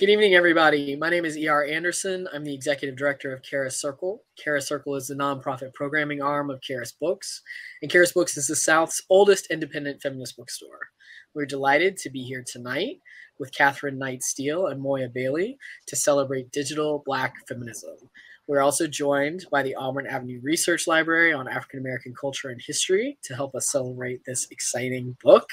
Good evening, everybody. My name is E.R. Anderson. I'm the executive director of Charis Circle. Charis Circle is the nonprofit programming arm of Charis Books, and Charis Books is the South's oldest independent feminist bookstore. We're delighted to be here tonight with Catherine Knight Steele and Moya Bailey to celebrate digital Black feminism. We're also joined by the Auburn Avenue Research Library on African American culture and history to help us celebrate this exciting book.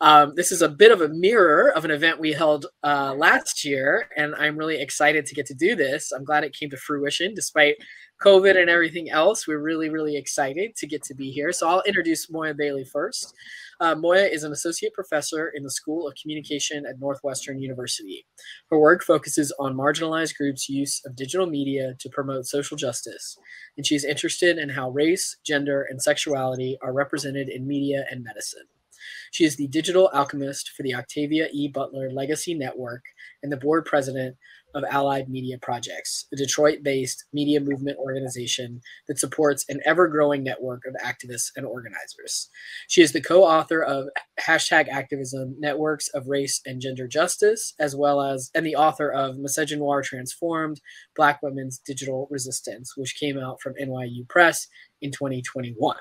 Um, this is a bit of a mirror of an event we held uh, last year, and I'm really excited to get to do this. I'm glad it came to fruition despite COVID and everything else. We're really, really excited to get to be here. So I'll introduce Moya Bailey first. Uh, Moya is an associate professor in the School of Communication at Northwestern University. Her work focuses on marginalized groups' use of digital media to promote social justice, and she is interested in how race, gender, and sexuality are represented in media and medicine. She is the digital alchemist for the Octavia E. Butler Legacy Network and the board president of Allied Media Projects, a Detroit based media movement organization that supports an ever growing network of activists and organizers. She is the co author of Hashtag Activism Networks of Race and Gender Justice, as well as, and the author of Misogynoir Transformed Black Women's Digital Resistance, which came out from NYU Press in 2021.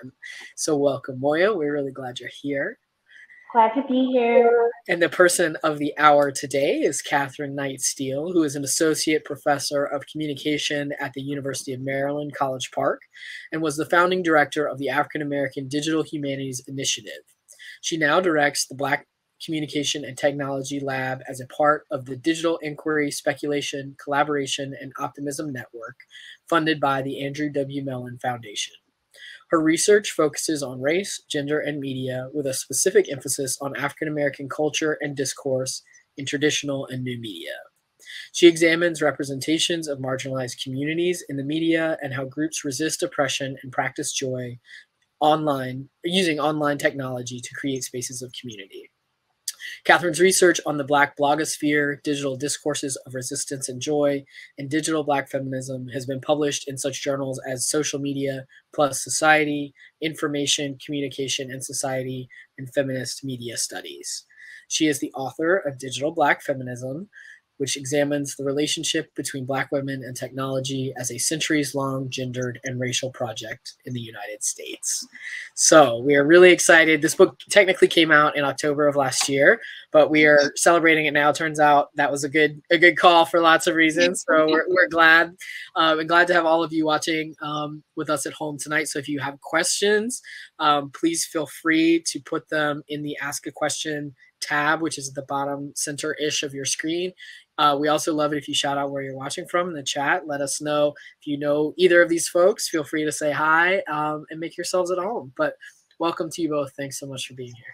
So, welcome, Moya. We're really glad you're here. Glad to be here. And the person of the hour today is Catherine Knight Steele, who is an associate professor of communication at the University of Maryland, College Park, and was the founding director of the African American Digital Humanities Initiative. She now directs the Black Communication and Technology Lab as a part of the Digital Inquiry, Speculation, Collaboration, and Optimism Network, funded by the Andrew W. Mellon Foundation. Her research focuses on race, gender, and media with a specific emphasis on African American culture and discourse in traditional and new media. She examines representations of marginalized communities in the media and how groups resist oppression and practice joy online using online technology to create spaces of community. Catherine's research on the Black blogosphere, digital discourses of resistance and joy, and digital Black feminism has been published in such journals as Social Media Plus Society, Information, Communication, and Society, and Feminist Media Studies. She is the author of Digital Black Feminism, which examines the relationship between Black women and technology as a centuries long gendered and racial project in the United States. So we are really excited. This book technically came out in October of last year, but we are celebrating it now. Turns out that was a good a good call for lots of reasons. So we're, we're glad um, and glad to have all of you watching um, with us at home tonight. So if you have questions, um, please feel free to put them in the Ask a Question tab, which is at the bottom center ish of your screen. Uh, we also love it if you shout out where you're watching from in the chat. Let us know if you know either of these folks. Feel free to say hi um, and make yourselves at home. But welcome to you both. Thanks so much for being here.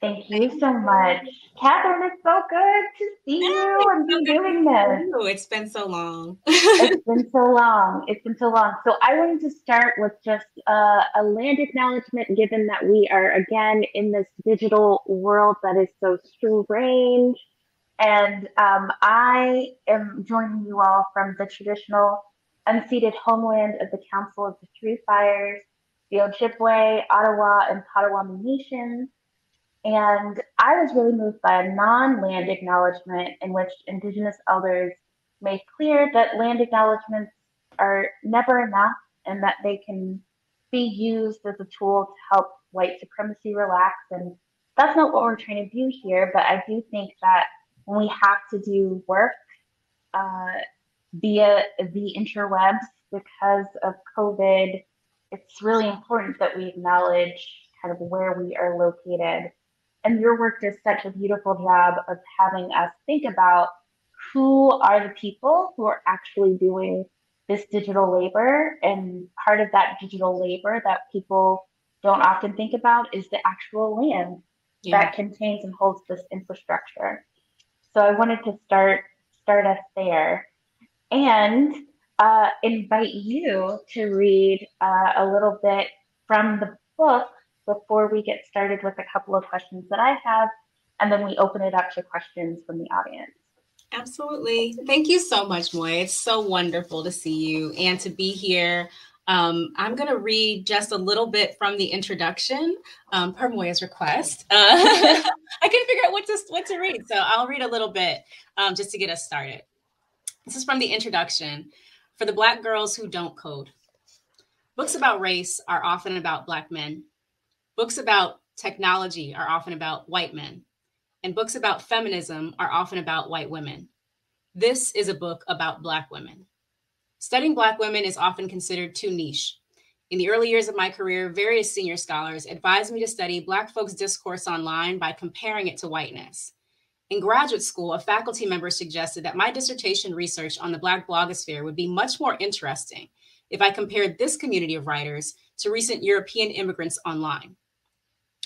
Thank you so much. Catherine, it's so good to see you and be doing this. It's been so long. it's been so long. It's been so long. So I wanted to start with just uh, a land acknowledgement, given that we are again in this digital world that is so strange and um, I am joining you all from the traditional unceded homeland of the Council of the Three Fires, the Ojibwe, Ottawa, and Potawatomi nations. And I was really moved by a non land acknowledgement in which Indigenous elders made clear that land acknowledgements are never enough and that they can be used as a tool to help white supremacy relax. And that's not what we're trying to do here, but I do think that when we have to do work uh, via the interwebs because of COVID, it's really important that we acknowledge kind of where we are located. And your work does such a beautiful job of having us think about who are the people who are actually doing this digital labor. And part of that digital labor that people don't often think about is the actual land yeah. that contains and holds this infrastructure. So I wanted to start start us there, and uh, invite you to read uh, a little bit from the book before we get started with a couple of questions that I have, and then we open it up to questions from the audience. Absolutely. Thank you so much, Moy. It's so wonderful to see you and to be here Um, I'm going to read just a little bit from the introduction um, per Moya's request. Uh, I couldn't figure out what to, what to read, so I'll read a little bit um, just to get us started. This is from the introduction for the Black girls who don't code. Books about race are often about Black men. Books about technology are often about white men. And books about feminism are often about white women. This is a book about Black women. Studying Black women is often considered too niche. In the early years of my career, various senior scholars advised me to study Black folks' discourse online by comparing it to whiteness. In graduate school, a faculty member suggested that my dissertation research on the Black blogosphere would be much more interesting if I compared this community of writers to recent European immigrants online.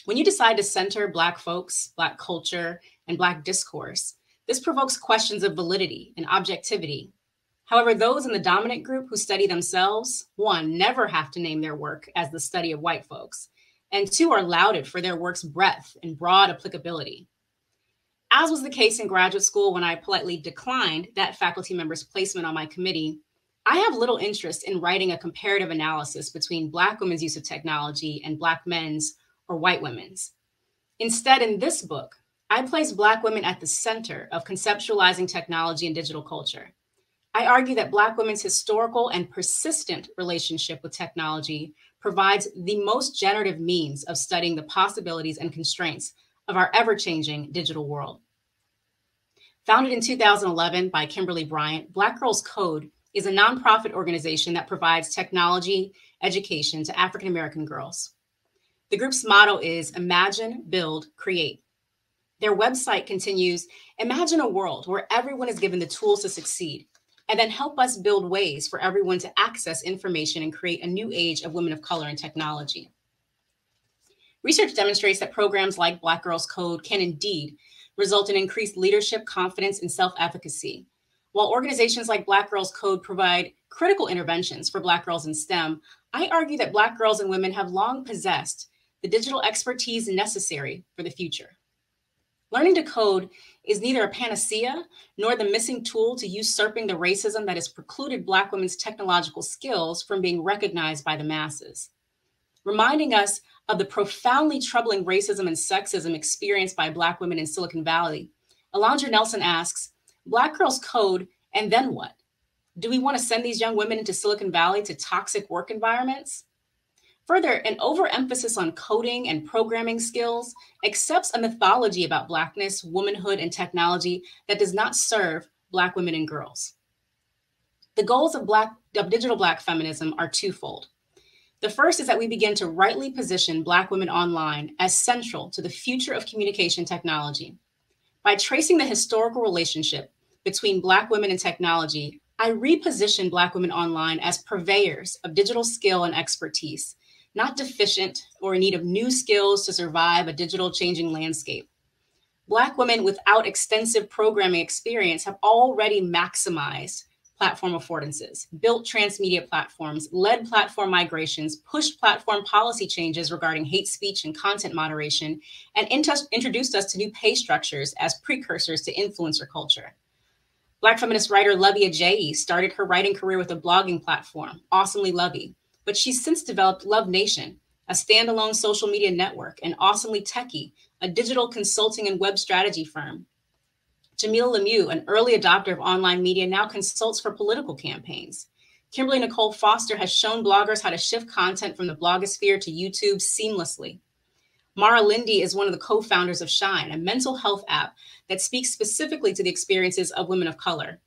When you decide to center Black folks, Black culture, and Black discourse, this provokes questions of validity and objectivity However, those in the dominant group who study themselves, one, never have to name their work as the study of white folks, and two, are lauded for their work's breadth and broad applicability. As was the case in graduate school when I politely declined that faculty member's placement on my committee, I have little interest in writing a comparative analysis between Black women's use of technology and Black men's or white women's. Instead, in this book, I place Black women at the center of conceptualizing technology and digital culture. I argue that Black women's historical and persistent relationship with technology provides the most generative means of studying the possibilities and constraints of our ever changing digital world. Founded in 2011 by Kimberly Bryant, Black Girls Code is a nonprofit organization that provides technology education to African American girls. The group's motto is Imagine, Build, Create. Their website continues Imagine a world where everyone is given the tools to succeed and then help us build ways for everyone to access information and create a new age of women of color in technology. Research demonstrates that programs like Black Girls Code can indeed result in increased leadership, confidence, and self efficacy. While organizations like Black Girls Code provide critical interventions for Black girls in STEM, I argue that Black girls and women have long possessed the digital expertise necessary for the future. Learning to code is neither a panacea nor the missing tool to usurping the racism that has precluded Black women's technological skills from being recognized by the masses. Reminding us of the profoundly troubling racism and sexism experienced by Black women in Silicon Valley, Alondra Nelson asks Black girls code, and then what? Do we want to send these young women into Silicon Valley to toxic work environments? Further, an overemphasis on coding and programming skills accepts a mythology about Blackness, womanhood, and technology that does not serve Black women and girls. The goals of, Black, of digital Black feminism are twofold. The first is that we begin to rightly position Black women online as central to the future of communication technology. By tracing the historical relationship between Black women and technology, I reposition Black women online as purveyors of digital skill and expertise not deficient or in need of new skills to survive a digital changing landscape. Black women without extensive programming experience have already maximized platform affordances, built transmedia platforms, led platform migrations, pushed platform policy changes regarding hate speech and content moderation, and introduced us to new pay structures as precursors to influencer culture. Black feminist writer Luvvie Ajayi started her writing career with a blogging platform, Awesomely Luvvie, but she's since developed LuvvNation, a standalone social media network, and Awesomely Techie, a digital consulting and web strategy firm. Jamilah Lemieux, an early adopter of online media, now consults for political campaigns. Kimberly Nicole Foster has shown bloggers how to shift content from the blogosphere to YouTube seamlessly. Marah Lidey is one of the co founders of Shine, a mental health app that speaks specifically to the experiences of women of color.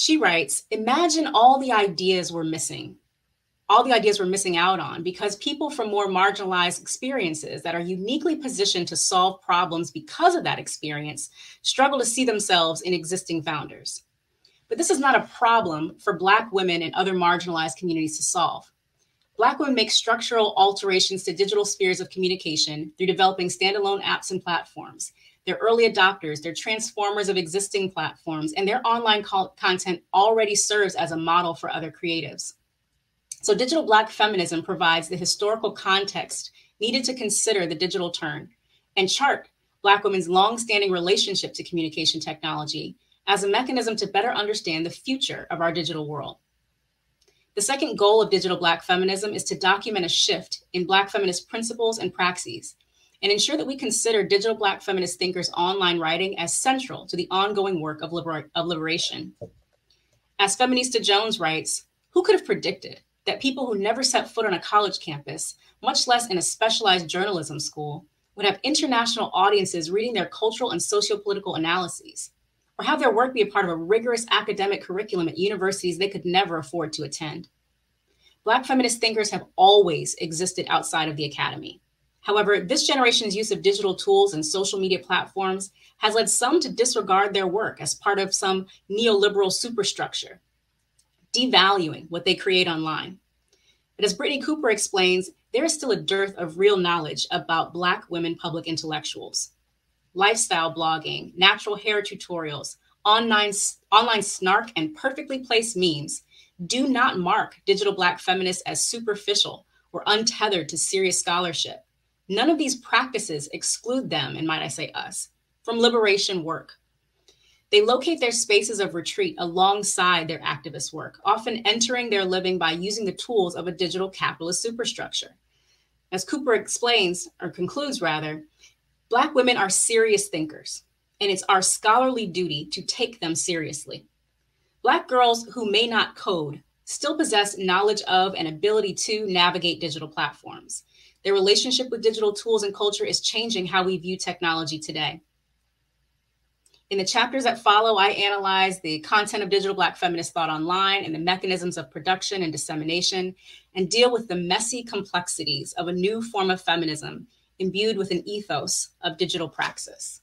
She writes Imagine all the ideas we're missing, all the ideas we're missing out on because people from more marginalized experiences that are uniquely positioned to solve problems because of that experience struggle to see themselves in existing founders. But this is not a problem for Black women and other marginalized communities to solve. Black women make structural alterations to digital spheres of communication through developing standalone apps and platforms. They're early adopters, they're transformers of existing platforms, and their online co- content already serves as a model for other creatives. So, digital Black feminism provides the historical context needed to consider the digital turn and chart Black women's long-standing relationship to communication technology as a mechanism to better understand the future of our digital world. The second goal of digital Black feminism is to document a shift in Black feminist principles and praxis and ensure that we consider digital Black feminist thinkers' online writing as central to the ongoing work of, of liberation. As Feminista Jones writes, who could have predicted that people who never set foot on a college campus, much less in a specialized journalism school, would have international audiences reading their cultural and socio-political analyses, or have their work be a part of a rigorous academic curriculum at universities they could never afford to attend. Black feminist thinkers have always existed outside of the academy. However, this generation's use of digital tools and social media platforms has led some to disregard their work as part of some neoliberal superstructure, devaluing what they create online. But as Brittney Cooper explains, there is still a dearth of real knowledge about Black women public intellectuals. Lifestyle blogging, natural hair tutorials, online, online snark, and perfectly placed memes do not mark digital Black feminists as superficial or untethered to serious scholarship. None of these practices exclude them, and might I say us, from liberation work. They locate their spaces of retreat alongside their activist work, often entering their living by using the tools of a digital capitalist superstructure. As Cooper explains, or concludes rather, Black women are serious thinkers, and it's our scholarly duty to take them seriously. Black girls who may not code still possess knowledge of and ability to navigate digital platforms. Their relationship with digital tools and culture is changing how we view technology today. In the chapters that follow, I analyze the content of digital Black feminist thought online and the mechanisms of production and dissemination, and deal with the messy complexities of a new form of feminism imbued with an ethos of digital praxis.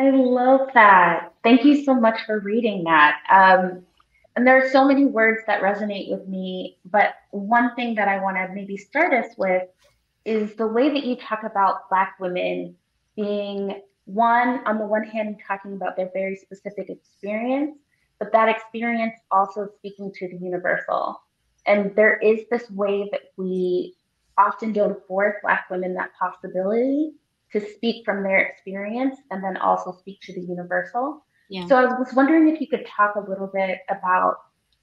I love that. Thank you so much for reading that. Um, and there are so many words that resonate with me, but one thing that I want to maybe start us with is the way that you talk about Black women being one, on the one hand, talking about their very specific experience, but that experience also speaking to the universal. And there is this way that we often don't afford Black women that possibility to speak from their experience and then also speak to the universal. Yeah. So I was wondering if you could talk a little bit about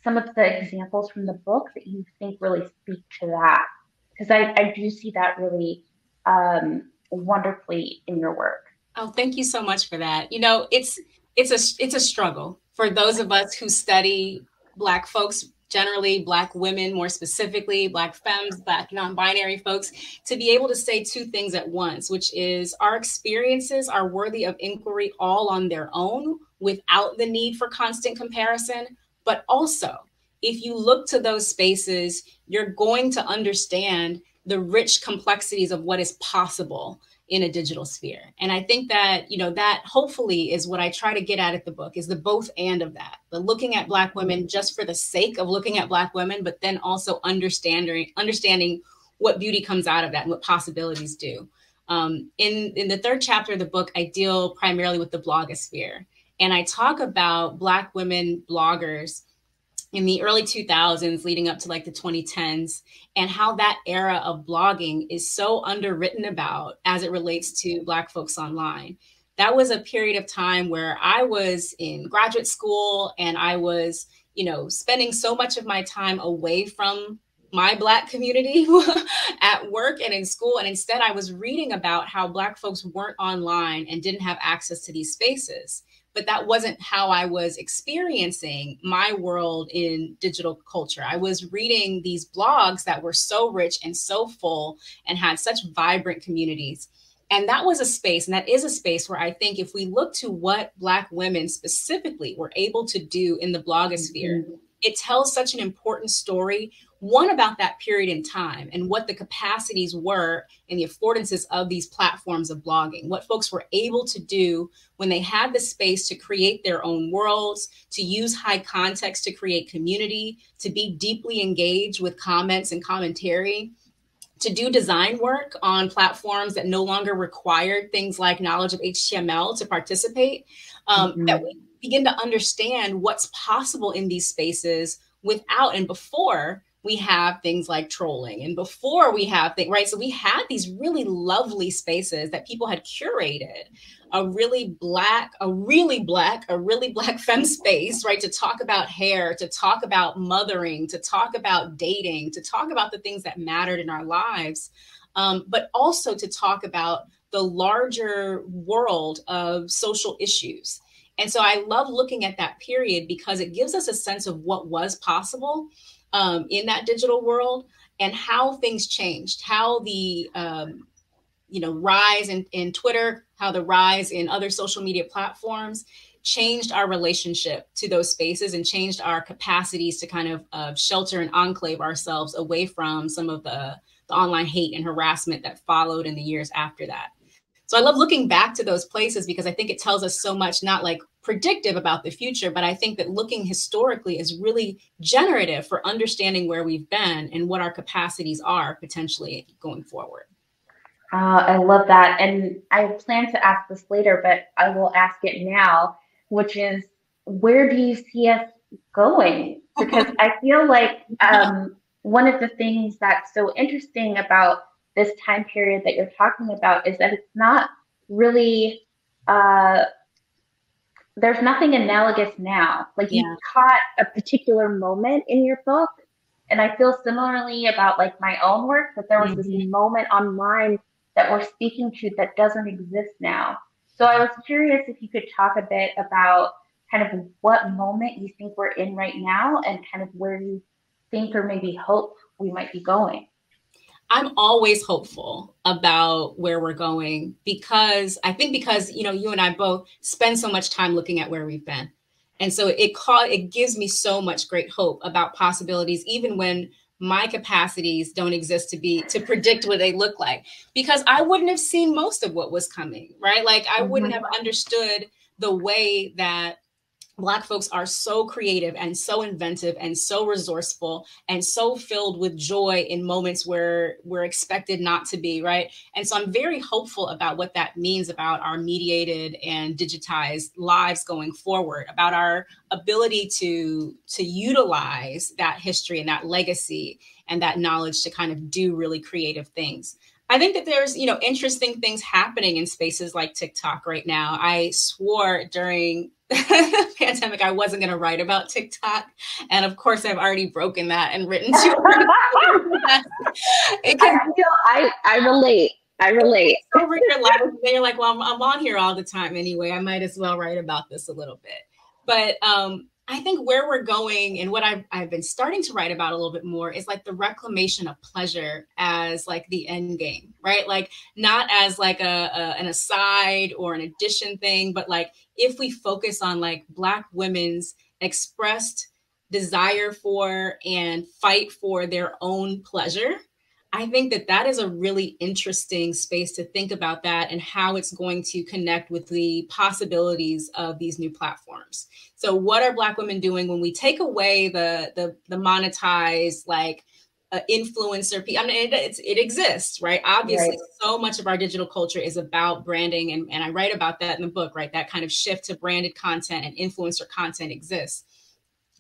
some of the examples from the book that you think really speak to that, because I, I do see that really um, wonderfully in your work. Oh, thank you so much for that. You know, it's it's a it's a struggle for those of us who study Black folks generally black women more specifically black femmes black non-binary folks to be able to say two things at once which is our experiences are worthy of inquiry all on their own without the need for constant comparison. But also if you look to those spaces you're going to understand the rich complexities of what is possible in a digital sphere. And i think that you know that hopefully is what i try to get at at the book is the both and of that. The looking at black women just for the sake of looking at black women but then also understanding understanding what beauty comes out of that and what possibilities do. Um, in in the third chapter of the book i deal primarily with the blogosphere. And i talk about black women bloggers in the early 2000s leading up to like the 2010s and how that era of blogging is so underwritten about as it relates to black folks online. That was a period of time where i was in graduate school and i was you know spending so much of my time away from my black community at work and in school and instead i was reading about how black folks weren't online and didn't have access to these spaces but that wasn't how I was experiencing my world in digital culture. I was reading these blogs that were so rich and so full and had such vibrant communities. And that was a space, and that is a space where I think if we look to what Black women specifically were able to do in the blogosphere, mm-hmm. it tells such an important story one about that period in time and what the capacities were and the affordances of these platforms of blogging, what folks were able to do when they had the space to create their own worlds, to use high context to create community, to be deeply engaged with comments and commentary. To do design work on platforms that no longer required things like knowledge of HTML to participate, um, mm-hmm. that we begin to understand what's possible in these spaces without and before we have things like trolling and before we have things right? So we had these really lovely spaces that people had curated a really black a really black a really black femme space right? To talk about hair to talk about mothering to talk about dating to talk about the things that mattered in our lives um, but also to talk about the larger world of social issues. And so i love looking at that period because it gives us a sense of what was possible um, in that digital world and how things changed, how the um, you know rise in, in Twitter, how the rise in other social media platforms changed our relationship to those spaces and changed our capacities to kind of uh, shelter and enclave ourselves away from some of the, the online hate and harassment that followed in the years after that. So I love looking back to those places because I think it tells us so much, not like predictive about the future, but I think that looking historically is really generative for understanding where we've been and what our capacities are potentially going forward. Uh, I love that. And I plan to ask this later, but I will ask it now, which is where do you see us going? Because I feel like um, one of the things that's so interesting about this time period that you're talking about is that it's not really uh, there's nothing analogous now. Like you caught a particular moment in your book. And I feel similarly about like my own work, that there was mm-hmm. this moment online that we're speaking to that doesn't exist now. So I was curious if you could talk a bit about kind of what moment you think we're in right now and kind of where you think or maybe hope we might be going. I'm always hopeful about where we're going because I think because you know you and I both spend so much time looking at where we've been. And so it call, it gives me so much great hope about possibilities even when my capacities don't exist to be to predict what they look like because I wouldn't have seen most of what was coming, right? Like I wouldn't mm-hmm. have understood the way that Black folks are so creative and so inventive and so resourceful and so filled with joy in moments where we're expected not to be, right? And so I'm very hopeful about what that means about our mediated and digitized lives going forward, about our ability to, to utilize that history and that legacy and that knowledge to kind of do really creative things. I think that there's, you know, interesting things happening in spaces like TikTok right now. I swore during pandemic, I wasn't going to write about TikTok. And of course, I've already broken that and written to it can, I, feel, I, I relate. I relate. Over your life, they're like, well, I'm, I'm on here all the time anyway. I might as well write about this a little bit. But um, I think where we're going and what I've, I've been starting to write about a little bit more is like the reclamation of pleasure as like the end game, right? Like not as like a, a an aside or an addition thing, but like if we focus on like Black women's expressed desire for and fight for their own pleasure, I think that that is a really interesting space to think about that and how it's going to connect with the possibilities of these new platforms. So, what are Black women doing when we take away the the, the monetized like uh, influencer? I mean, it, it exists, right? Obviously, right. so much of our digital culture is about branding, and, and I write about that in the book, right? That kind of shift to branded content and influencer content exists.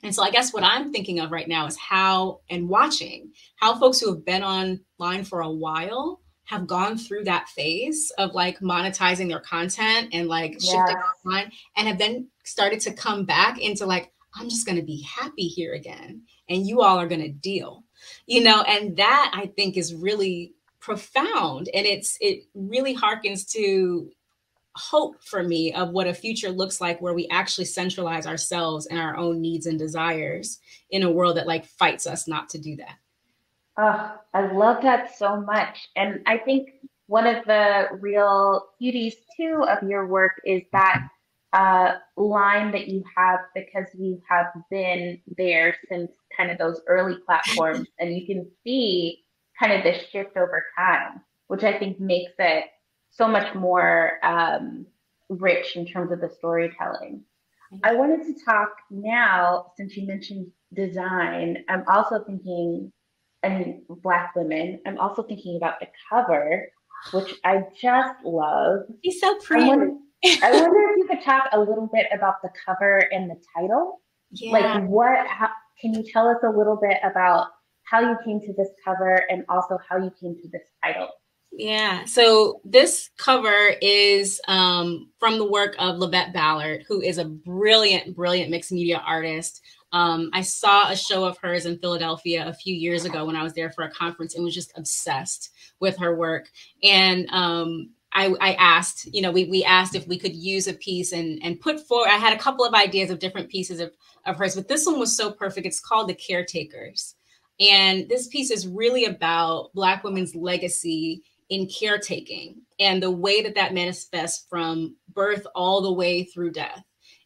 And so I guess what I'm thinking of right now is how and watching how folks who have been online for a while have gone through that phase of like monetizing their content and like shifting online and have then started to come back into like, I'm just going to be happy here again. And you all are going to deal, you know, and that I think is really profound. And it's, it really harkens to hope for me of what a future looks like where we actually centralize ourselves and our own needs and desires in a world that like fights us not to do that. Oh, I love that so much. And I think one of the real beauties too of your work is that uh, line that you have because you have been there since kind of those early platforms and you can see kind of the shift over time, which I think makes it so much more um, rich in terms of the storytelling. I wanted to talk now, since you mentioned design, I'm also thinking, and Black women, I'm also thinking about the cover, which I just love. He's so pretty. I wonder, I wonder if you could talk a little bit about the cover and the title. Yeah. Like, what, how, can you tell us a little bit about how you came to this cover and also how you came to this title. Yeah. So this cover is um, from the work of Lavett Ballard, who is a brilliant, brilliant mixed media artist. Um, I saw a show of hers in Philadelphia a few years ago when I was there for a conference and was just obsessed with her work. And um, I, I, asked, you know, we, we asked if we could use a piece and, and put forward, I had a couple of ideas of different pieces of, of hers, but this one was so perfect. It's called The Caretakers. And this piece is really about Black women's legacy in caretaking and the way that that manifests from birth all the way through death.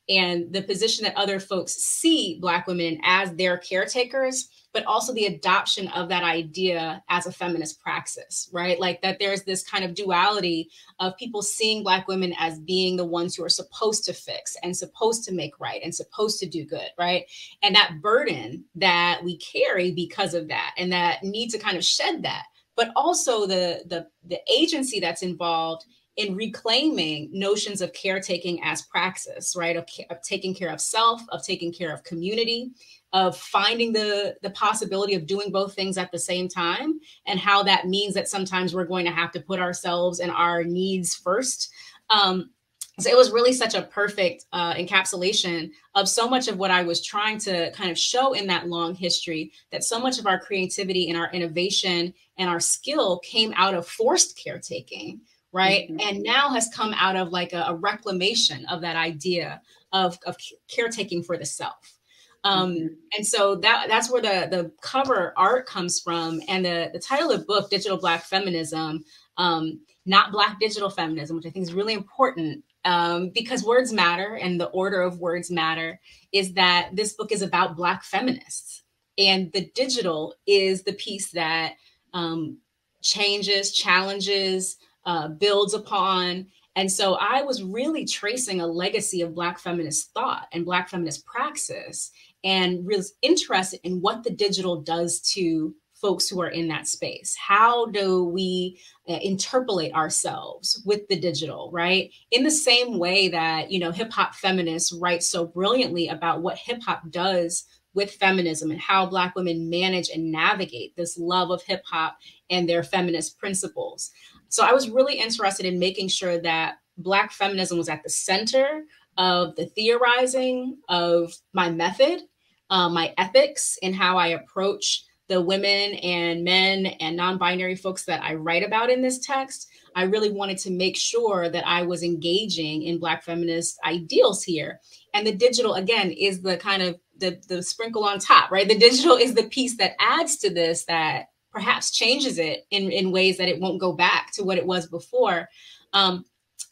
And the position that other folks see black women as their caretakers but also the adoption of that idea as a feminist praxis right? Like that there's this kind of duality of people seeing black women as being the ones who are supposed to fix and supposed to make right and supposed to do good right? And that burden that we carry because of that and that need to kind of shed that but also the the the agency that's involved in reclaiming notions of caretaking as praxis, right? Of, of, taking care of self, of taking care of community, of finding the the possibility of doing both things at the same time, and how that means that sometimes we're going to have to put ourselves and our needs first. Um, so it was really such a perfect uh, encapsulation of so much of what I was trying to kind of show in that long history that so much of our creativity and our innovation and our skill came out of forced caretaking, right? Mm-hmm. And now has come out of like a, a reclamation of that idea of, of caretaking for the self. Um, mm-hmm. and so that that's where the the cover art comes from, and the the title of the book, Digital Black Feminism, um, not Black digital feminism, which I think is really important um, because words matter and the order of words matter is that this book is about Black feminists. And the digital is the piece that um, changes, challenges, uh, builds upon. And so I was really tracing a legacy of Black feminist thought and Black feminist praxis and was interested in what the digital does to folks who are in that space? How do we uh, interpolate ourselves with the digital, right? In the same way that, you know, hip hop feminists write so brilliantly about what hip hop does with feminism and how Black women manage and navigate this love of hip hop and their feminist principles. So I was really interested in making sure that Black feminism was at the center of the theorizing of my method, uh, my ethics, and how I approach the women and men and non binary folks that I write about in this text, I really wanted to make sure that I was engaging in Black feminist ideals here. And the digital, again, is the kind of the, the sprinkle on top, right? The digital is the piece that adds to this that perhaps changes it in, in ways that it won't go back to what it was before. Um,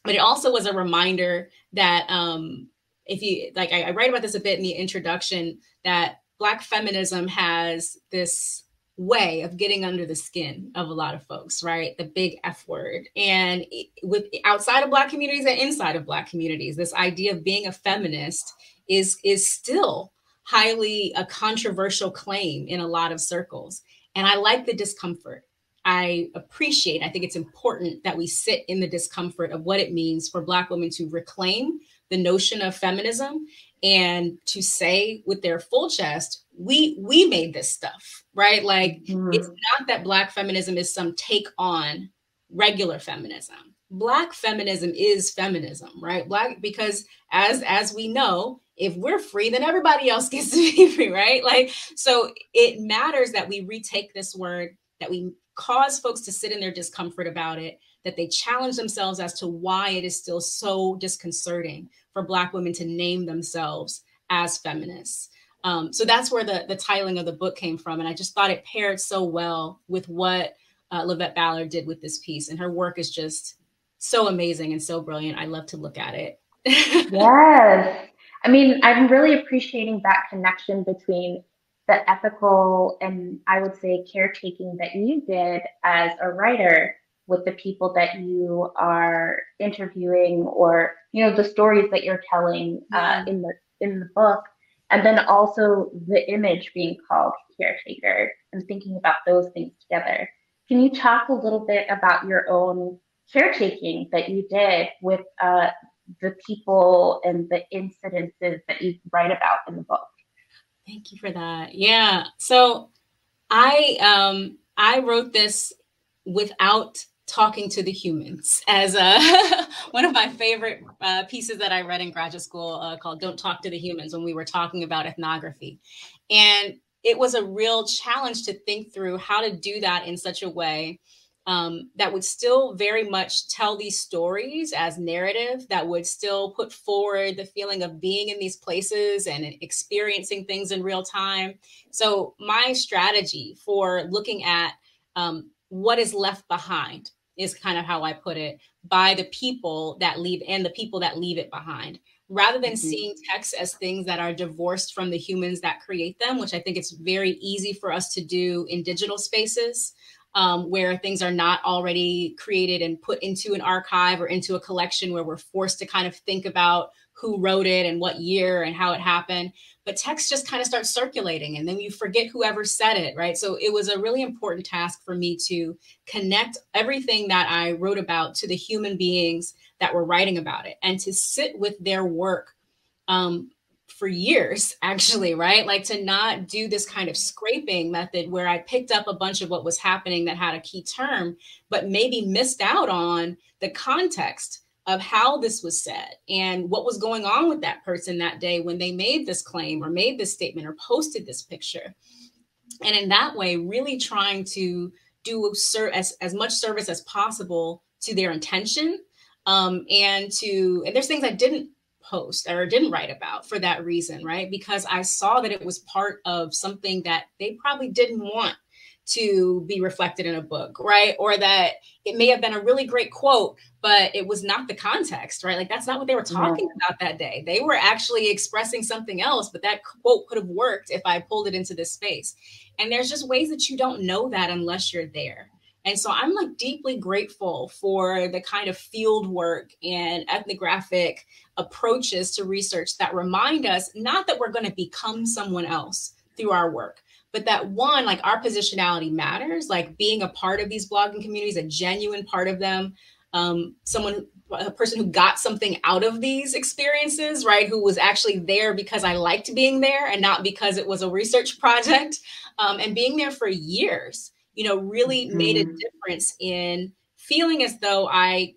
but it also was a reminder that um, if you like, I, I write about this a bit in the introduction that Black feminism has this way of getting under the skin of a lot of folks, right? The big F word. And with outside of black communities and inside of black communities, this idea of being a feminist is is still highly a controversial claim in a lot of circles. And I like the discomfort. I appreciate, I think it's important that we sit in the discomfort of what it means for black women to reclaim the notion of feminism and to say with their full chest we we made this stuff right? Like mm-hmm. it's not that black feminism is some take on regular feminism. Black feminism is feminism right? Black because as as we know if we're free then everybody else gets to be free right? Like so it matters that we retake this word that we cause folks to sit in their discomfort about it that they challenge themselves as to why it is still so disconcerting for Black women to name themselves as feminists. Um, so that's where the, the titling of the book came from. And I just thought it paired so well with what uh, Lavett Ballard did with this piece. And her work is just so amazing and so brilliant. I love to look at it. yes. I mean, I'm really appreciating that connection between the ethical and I would say caretaking that you did as a writer with the people that you are interviewing or you know the stories that you're telling uh, in the in the book. And then also the image being called caretaker and thinking about those things together. Can you talk a little bit about your own caretaking that you did with uh, the people and the incidences that you write about in the book? Thank you for that. Yeah. So I um I wrote this without talking to the humans as one of my favorite uh, pieces that I read in graduate school uh, called Don't Talk to the Humans when we were talking about ethnography. And it was a real challenge to think through how to do that in such a way um, that would still very much tell these stories as narrative, that would still put forward the feeling of being in these places and experiencing things in real time. So, my strategy for looking at um, what is left behind is kind of how I put it by the people that leave and the people that leave it behind rather than mm-hmm. seeing texts as things that are divorced from the humans that create them, which I think it's very easy for us to do in digital spaces. Um, where things are not already created and put into an archive or into a collection where we're forced to kind of think about who wrote it and what year and how it happened. But text just kind of starts circulating and then you forget whoever said it, right? So it was a really important task for me to connect everything that I wrote about to the human beings that were writing about it and to sit with their work um, for years, actually, right? Like to not do this kind of scraping method where I picked up a bunch of what was happening that had a key term, but maybe missed out on the context of how this was said and what was going on with that person that day when they made this claim or made this statement or posted this picture. And in that way, really trying to do as, as much service as possible to their intention um, and to, and there's things I didn't post or didn't write about for that reason, right? Because I saw that it was part of something that they probably didn't want to be reflected in a book, right? Or that it may have been a really great quote, but it was not the context, right? Like that's not what they were talking yeah. about that day. They were actually expressing something else, but that quote could have worked if I pulled it into this space. And there's just ways that you don't know that unless you're there. And so I'm like deeply grateful for the kind of field work and ethnographic approaches to research that remind us not that we're going to become someone else through our work, but that one like our positionality matters like being a part of these blogging communities a genuine part of them um, someone a person who got something out of these experiences right who was actually there because i liked being there and not because it was a research project um, and being there for years you know really mm-hmm. made a mm-hmm. difference in feeling as though i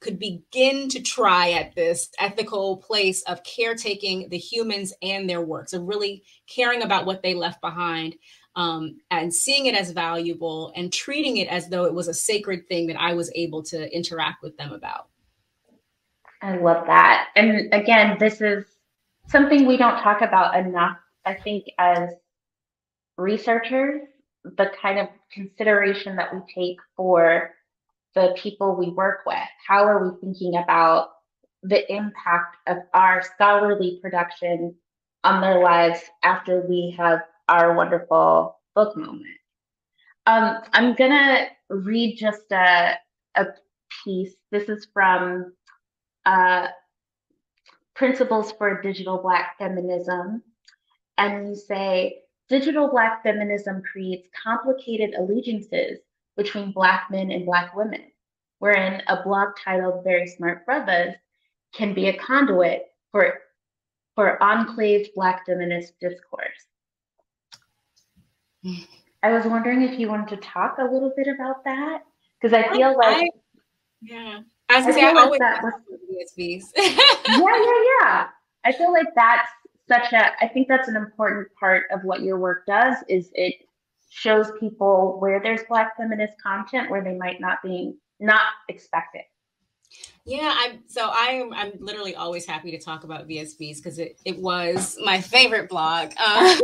could begin to try at this ethical place of caretaking the humans and their works, of really caring about what they left behind um, and seeing it as valuable and treating it as though it was a sacred thing that I was able to interact with them about. I love that. And again, this is something we don't talk about enough, I think, as researchers, the kind of consideration that we take for the people we work with? How are we thinking about the impact of our scholarly production on their lives after we have our wonderful book moment? Um, I'm gonna read just a, a piece. This is from uh, Principles for Digital Black Feminism. And you say, digital Black feminism creates complicated allegiances between Black men and Black women, wherein a blog titled Very Smart Brothas can be a conduit for, for enclave Black feminist discourse. I was wondering if you wanted to talk a little bit about that because I feel like I, yeah, I was say I like always that was, yeah, yeah, yeah. I feel like that's such a. I think that's an important part of what your work does. Is it shows people where there's black feminist content where they might not be not expect it yeah i'm so i'm i'm literally always happy to talk about vsbs because it, it was my favorite blog. Uh,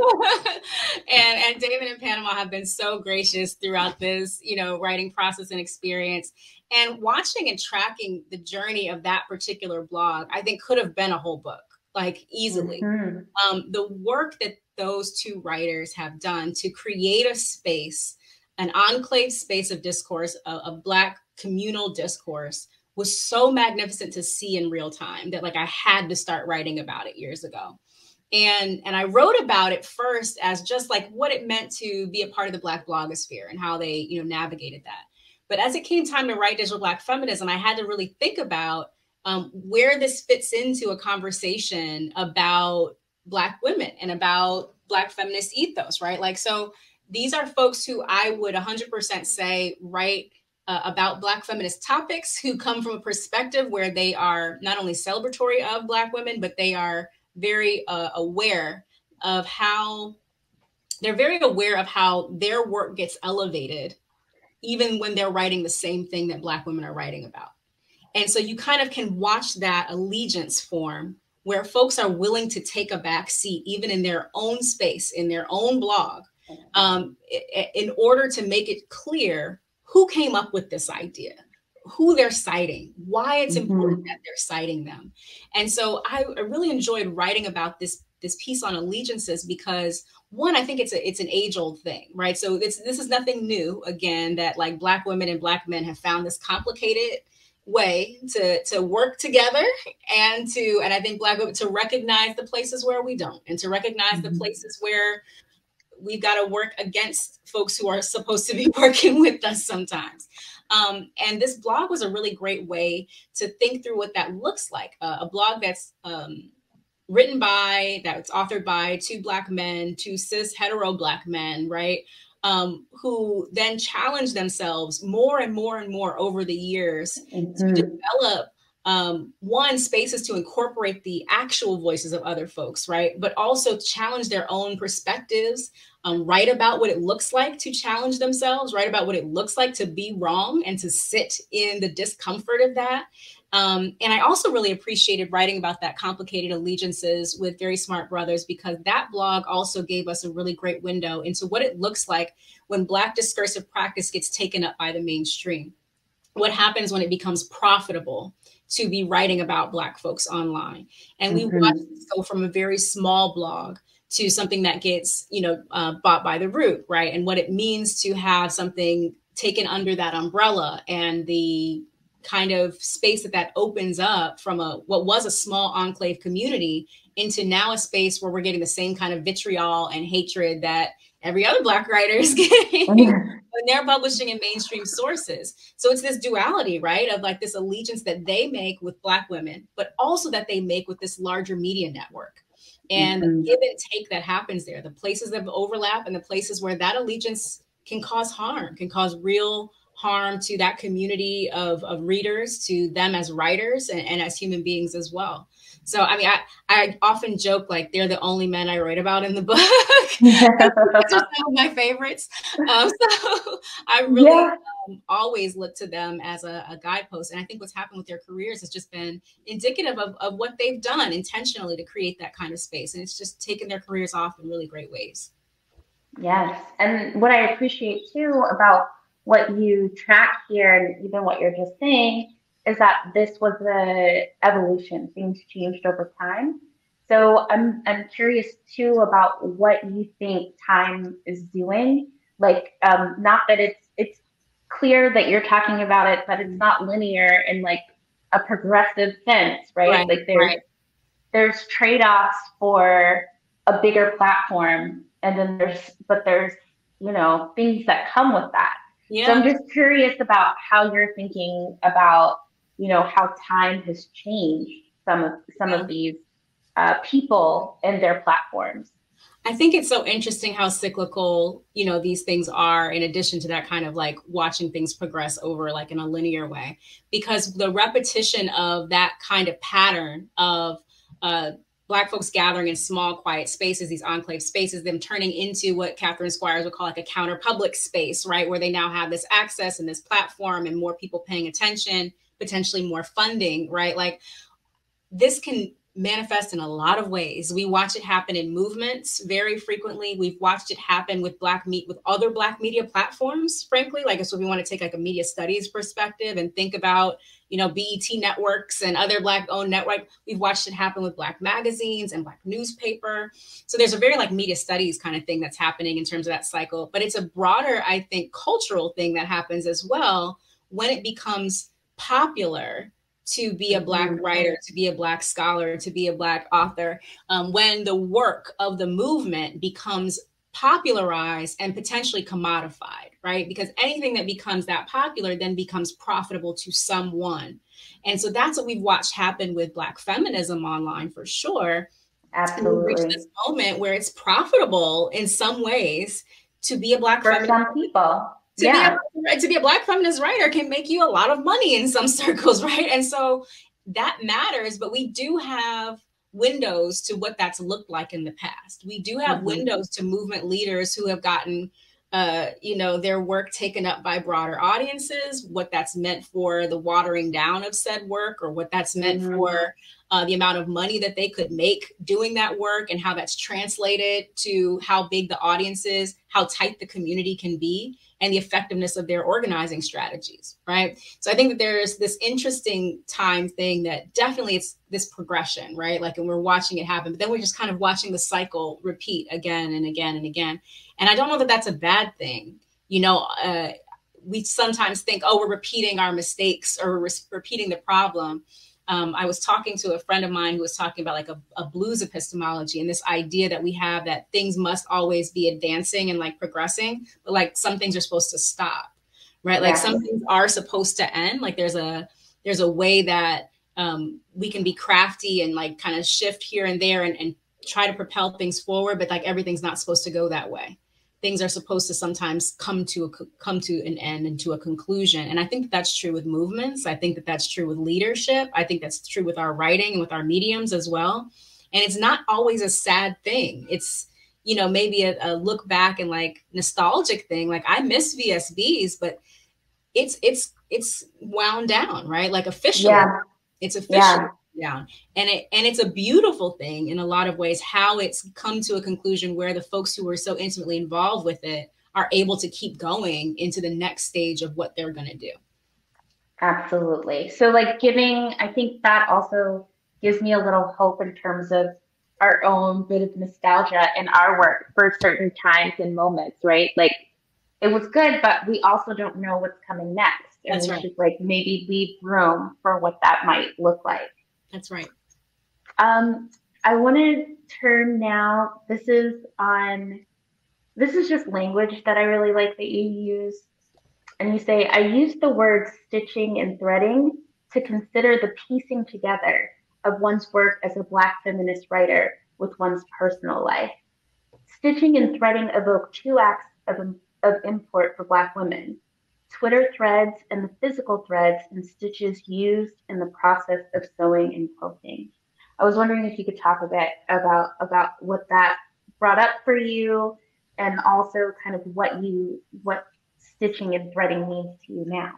and and Damon and panama have been so gracious throughout this you know writing process and experience. And watching and tracking the journey of that particular blog i think could have been a whole book like easily. Mm-hmm. um, the work that those two writers have done to create a space, an enclave space of discourse, a Black communal discourse, was so magnificent to see in real time that like I had to start writing about it years ago. And and I wrote about it first as just like what it meant to be a part of the Black blogosphere and how they, you know, navigated that. But as it came time to write digital Black feminism, I had to really think about um, where this fits into a conversation about Black women and about Black feminist ethos, right? Like, so these are folks who I would 100% say write uh, about Black feminist topics who come from a perspective where they are not only celebratory of Black women, but they are very uh, aware of how they're very aware of how their work gets elevated, even when they're writing the same thing that Black women are writing about. And so you kind of can watch that allegiance form where folks are willing to take a back seat, even in their own space, in their own blog, um, in order to make it clear who came up with this idea who they're citing why it's mm-hmm. important that they're citing them. And so I, I, really enjoyed writing about this this piece on allegiances because one i think it's a it's an age old thing right? So it's this is nothing new again that like black women and black men have found this complicated way to to work together and to and i think black women to recognize the places where we don't and to recognize mm-hmm. the places where we've got to work against folks who are supposed to be working with us sometimes. Um, and this blog was a really great way to think through what that looks like. Uh, a blog that's um, written by, that's authored by two Black men, two cis hetero Black men, right? Um, who then challenge themselves more and more and more over the years mm-hmm. to develop um, one spaces to incorporate the actual voices of other folks right but also challenge their own perspectives um, write about what it looks like to challenge themselves write about what it looks like to be wrong and to sit in the discomfort of that um, and i also really appreciated writing about that complicated allegiances with Very Smart Brothas because that blog also gave us a really great window into what it looks like when black discursive practice gets taken up by the mainstream what happens when it becomes profitable to be writing about Black folks online. And we mm-hmm. watched this go from a very small blog to something that gets, you know, uh, bought by the root, right? And what it means to have something taken under that umbrella and the kind of space that that opens up from a what was a small enclave community into now a space where we're getting the same kind of vitriol and hatred that every other black writer is getting when they're publishing in mainstream sources. So it's this duality, right? Of like this allegiance that they make with black women, but also that they make with this larger media network. And mm-hmm. give and take that happens there, the places of overlap and the places where that allegiance can cause harm, can cause real harm to that community of, of readers, to them as writers and, and as human beings as well. So I mean, I, I often joke like they're the only men I write about in the book. Those are some of my favorites. Um, so I really yeah. um, always look to them as a, a, guidepost. And I think what's happened with their careers has just been indicative of, of what they've done intentionally to create that kind of space. And it's just taken their careers off in really great ways. Yes. And what I appreciate too about what you track here and even what you're just saying is that this was the evolution. Things changed over time. So I'm I'm curious too about what you think time is doing. Like, um, not that it's it's clear that you're talking about it, but it's not linear in like a progressive sense, right? right like there's right. there's trade-offs for a bigger platform, and then there's but there's you know things that come with that. Yeah. So I'm just curious about how you're thinking about you know how time has changed some of some of these uh, people and their platforms. I think it's so interesting how cyclical, you know, these things are in addition to that kind of like watching things progress over like in a linear way. Because the repetition of that kind of pattern of uh, black folks gathering in small quiet spaces these enclave spaces them turning into what catherine squires would call like a counter public space right where they now have this access and this platform and more people paying attention potentially more funding, right? Like this can manifest in a lot of ways. We watch it happen in movements very frequently. We've watched it happen with black meat with other black media platforms, frankly. Like so if we want to take like a media studies perspective and think about, you know, BET networks and other black owned network. We've watched it happen with black magazines and black newspaper. So there's a very like media studies kind of thing that's happening in terms of that cycle, but it's a broader, I think, cultural thing that happens as well when it becomes popular to be a black mm-hmm. writer to be a black scholar to be a black author um, when the work of the movement becomes popularized and potentially commodified right? Because anything that becomes that popular then becomes profitable to someone. And so that's what we've watched happen with black feminism online for sure. Absolutely. this moment where it's profitable in some ways to be a black for feminist, some people. To yeah. be a, to be a black feminist writer can make you a lot of money in some circles, right? And so that matters, but we do have windows to what that's looked like in the past. We do have Mhm. windows to movement leaders who have gotten uh, you know, their work taken up by broader audiences, what that's meant for the watering down of said work, or what that's meant Mhm. for uh, the amount of money that they could make doing that work, and how that's translated to how big the audience is, how tight the community can be, and the effectiveness of their organizing strategies, right? So I think that there's this interesting time thing that definitely it's this progression, right? Like, and we're watching it happen, but then we're just kind of watching the cycle repeat again and again and again. And I don't know that that's a bad thing. You know, uh, we sometimes think, oh, we're repeating our mistakes or we're re- repeating the problem. Um, I was talking to a friend of mine who was talking about like a, a blues epistemology and this idea that we have that things must always be advancing and like progressing, but like some things are supposed to stop, right? Like Yeah. some things are supposed to end. Like there's a there's a way that um, we can be crafty and like kind of shift here and there and, and try to propel things forward, but like everything's not supposed to go that way things are supposed to sometimes come to a come to an end and to a conclusion. And i think that that's true with movements. I think that that's true with leadership. I think that's true with our writing and with our mediums as well. And it's not always a sad thing. It's you know maybe a, a look back and like nostalgic thing like i miss vsbs but it's it's it's wound down right? Like officially. Yeah. it's official. Yeah. Down and it and it's a beautiful thing in a lot of ways how it's come to a conclusion where the folks who were so intimately involved with it are able to keep going into the next stage of what they're going to do Absolutely. So, like, giving, I think that also gives me a little hope in terms of our own bit of nostalgia in our work for certain times and moments, right? Like, it was good, but we also don't know what's coming next. And That's we right. should, like, maybe leave room for what that might look like. That's right Um, I want to turn now. This is on. This is just language that I really like that you use, and you say I use the word stitching and threading to consider the piecing together of one's work as a Black feminist writer with one's personal life. Stitching and threading evoke two acts of, of import for Black women Twitter threads and the physical threads and stitches used in the process of sewing and quilting. I was wondering if you could talk a bit about about what that brought up for you, and also kind of what you what stitching and threading means to you now.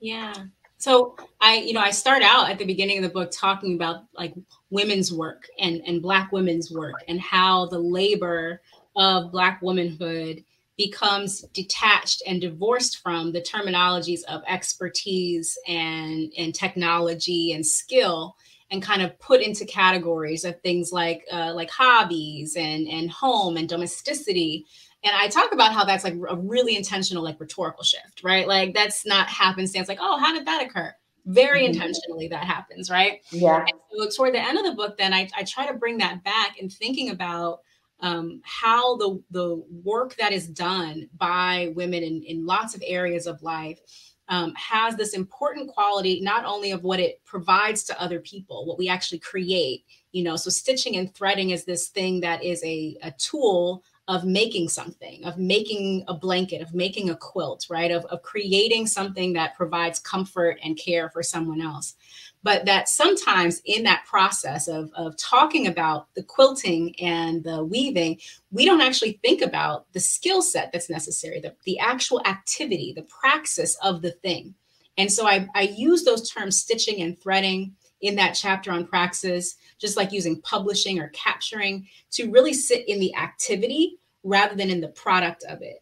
Yeah. So I, you know, I start out at the beginning of the book talking about like women's work and and black women's work and how the labor of black womanhood becomes detached and divorced from the terminologies of expertise and and technology and skill and kind of put into categories of things like uh, like hobbies and and home and domesticity and I talk about how that's like a really intentional, like rhetorical shift, right? Like that's not happenstance. Like, oh, how did that occur? Very Mhm. intentionally that happens, right? Yeah. And so toward the end of the book, then I, I try to bring that back and thinking about um, how the the work that is done by women in, in lots of areas of life um, has this important quality, not only of what it provides to other people, what we actually create, you know. So stitching and threading is this thing that is a, a tool of making something, of making a blanket, of making a quilt, right? Of, of creating something that provides comfort and care for someone else. But that sometimes in that process of, of talking about the quilting and the weaving, we don't actually think about the skill set that's necessary, the, the actual activity, the praxis of the thing. And so I, I use those terms stitching and threading in that chapter on praxis, just like using publishing or capturing to really sit in the activity rather than in the product of it.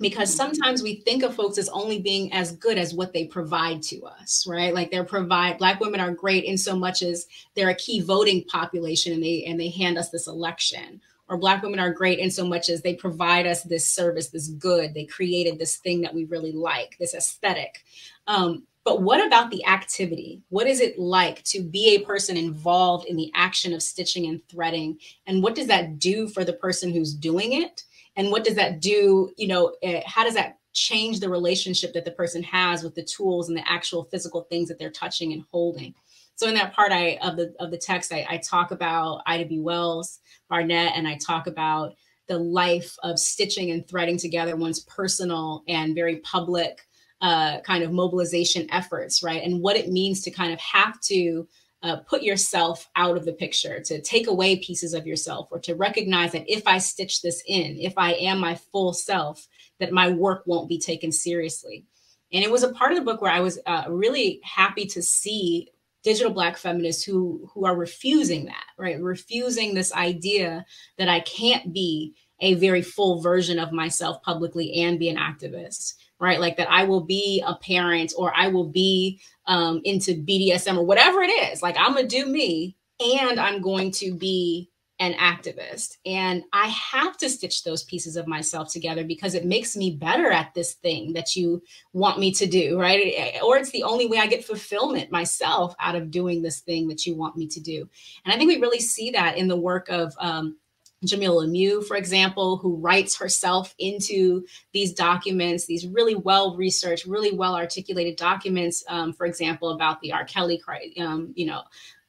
Because sometimes we think of folks as only being as good as what they provide to us, right? Like they're provide black women are great in so much as they're a key voting population and they and they hand us this election. Or black women are great in so much as they provide us this service, this good. They created this thing that we really like, this aesthetic. Um, but what about the activity? What is it like to be a person involved in the action of stitching and threading? And what does that do for the person who's doing it? And what does that do? You know, uh, how does that change the relationship that the person has with the tools and the actual physical things that they're touching and holding? So in that part I, of the of the text, I, I talk about Ida B. Wells, Barnett, and I talk about the life of stitching and threading together one's personal and very public uh, kind of mobilization efforts, right? And what it means to kind of have to uh, put yourself out of the picture, to take away pieces of yourself, or to recognize that if I stitch this in, if I am my full self, that my work won't be taken seriously. And it was a part of the book where I was uh, really happy to see digital black feminists who who are refusing that, right? Refusing this idea that I can't be a very full version of myself publicly and be an activist right? Like that I will be a parent or I will be um, into BDSM or whatever it is. Like I'm gonna do me and I'm going to be an activist. And I have to stitch those pieces of myself together because it makes me better at this thing that you want me to do, right? Or it's the only way I get fulfillment myself out of doing this thing that you want me to do. And I think we really see that in the work of um, Jamilah Lemieux, for example, who writes herself into these documents, these really well researched, really well articulated documents, um, for example, about the R. Kelly, um, you know,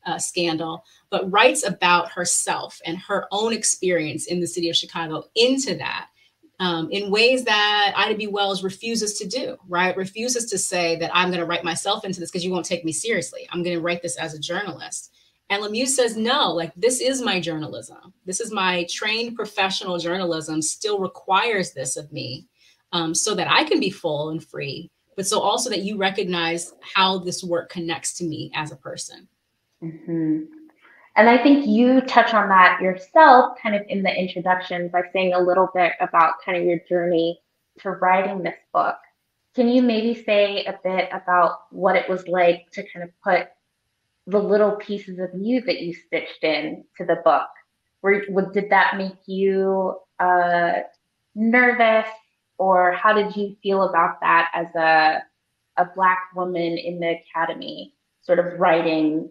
uh, scandal, but writes about herself and her own experience in the city of Chicago into that. Um, in ways that Ida B. Wells refuses to do, right? Refuses to say that I'm going to write myself into this because you won't take me seriously. I'm going to write this as a journalist. And Lemieux says, no, like this is my journalism. This is my trained professional journalism, still requires this of me um, so that I can be full and free, but so also that you recognize how this work connects to me as a person. Mm-hmm. And I think you touch on that yourself kind of in the introduction by saying a little bit about kind of your journey to writing this book. Can you maybe say a bit about what it was like to kind of put the little pieces of you that you stitched in to the book? Were, did that make you uh, nervous, or how did you feel about that as a a black woman in the academy, sort of writing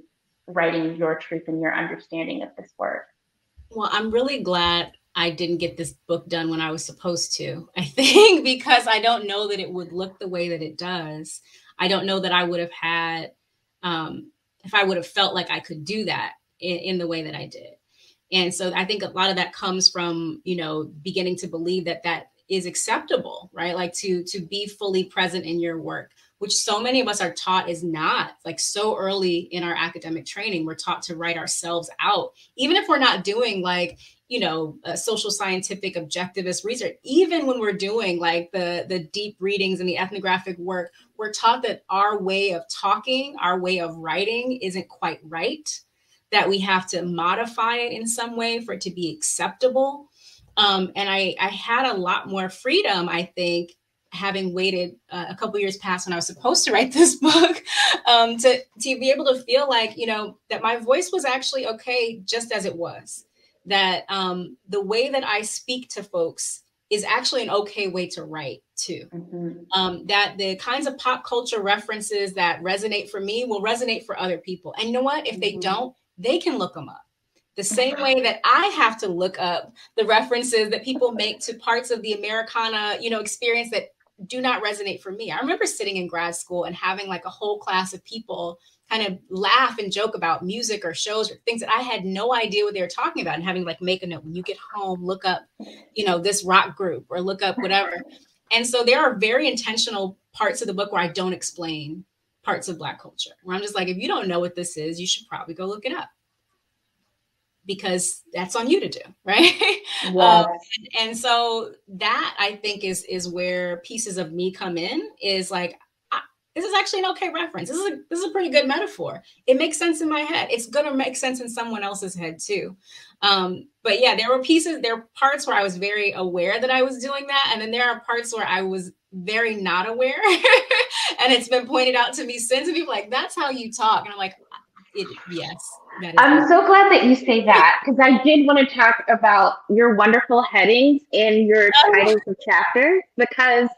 writing your truth and your understanding of this work? Well, I'm really glad I didn't get this book done when I was supposed to. I think because I don't know that it would look the way that it does. I don't know that I would have had um, if I would have felt like I could do that in, in the way that I did. And so I think a lot of that comes from, you know, beginning to believe that that is acceptable, right? Like to to be fully present in your work, which so many of us are taught is not. Like so early in our academic training, we're taught to write ourselves out, even if we're not doing like you know social scientific objectivist research even when we're doing like the the deep readings and the ethnographic work we're taught that our way of talking our way of writing isn't quite right that we have to modify it in some way for it to be acceptable um, and I, I had a lot more freedom i think having waited uh, a couple years past when I was supposed to write this book, um, to to be able to feel like you know that my voice was actually okay just as it was that um, the way that I speak to folks is actually an okay way to write too. Mm-hmm. Um, that the kinds of pop culture references that resonate for me will resonate for other people. And you know what? If they mm-hmm. don't, they can look them up. The same way that I have to look up the references that people make to parts of the Americana, you know, experience that do not resonate for me. I remember sitting in grad school and having like a whole class of people kind of laugh and joke about music or shows or things that I had no idea what they were talking about and having like make a note when you get home, look up, you know, this rock group or look up whatever. And so there are very intentional parts of the book where I don't explain parts of Black culture, where I'm just like, if you don't know what this is, you should probably go look it up because that's on you to do right yes. um, and, and, so that i think is is where pieces of me come in is like this is actually an okay reference. This is a, this is a pretty good metaphor. It makes sense in my head. It's gonna make sense in someone else's head too. Um, but yeah, there were pieces, there were parts where I was very aware that I was doing that, and then there are parts where I was very not aware, and it's been pointed out to me since. And people like, "That's how you talk," and I'm like, it, "Yes." I'm so glad that you say that because I did want to talk about your wonderful headings in your oh. titles of chapters because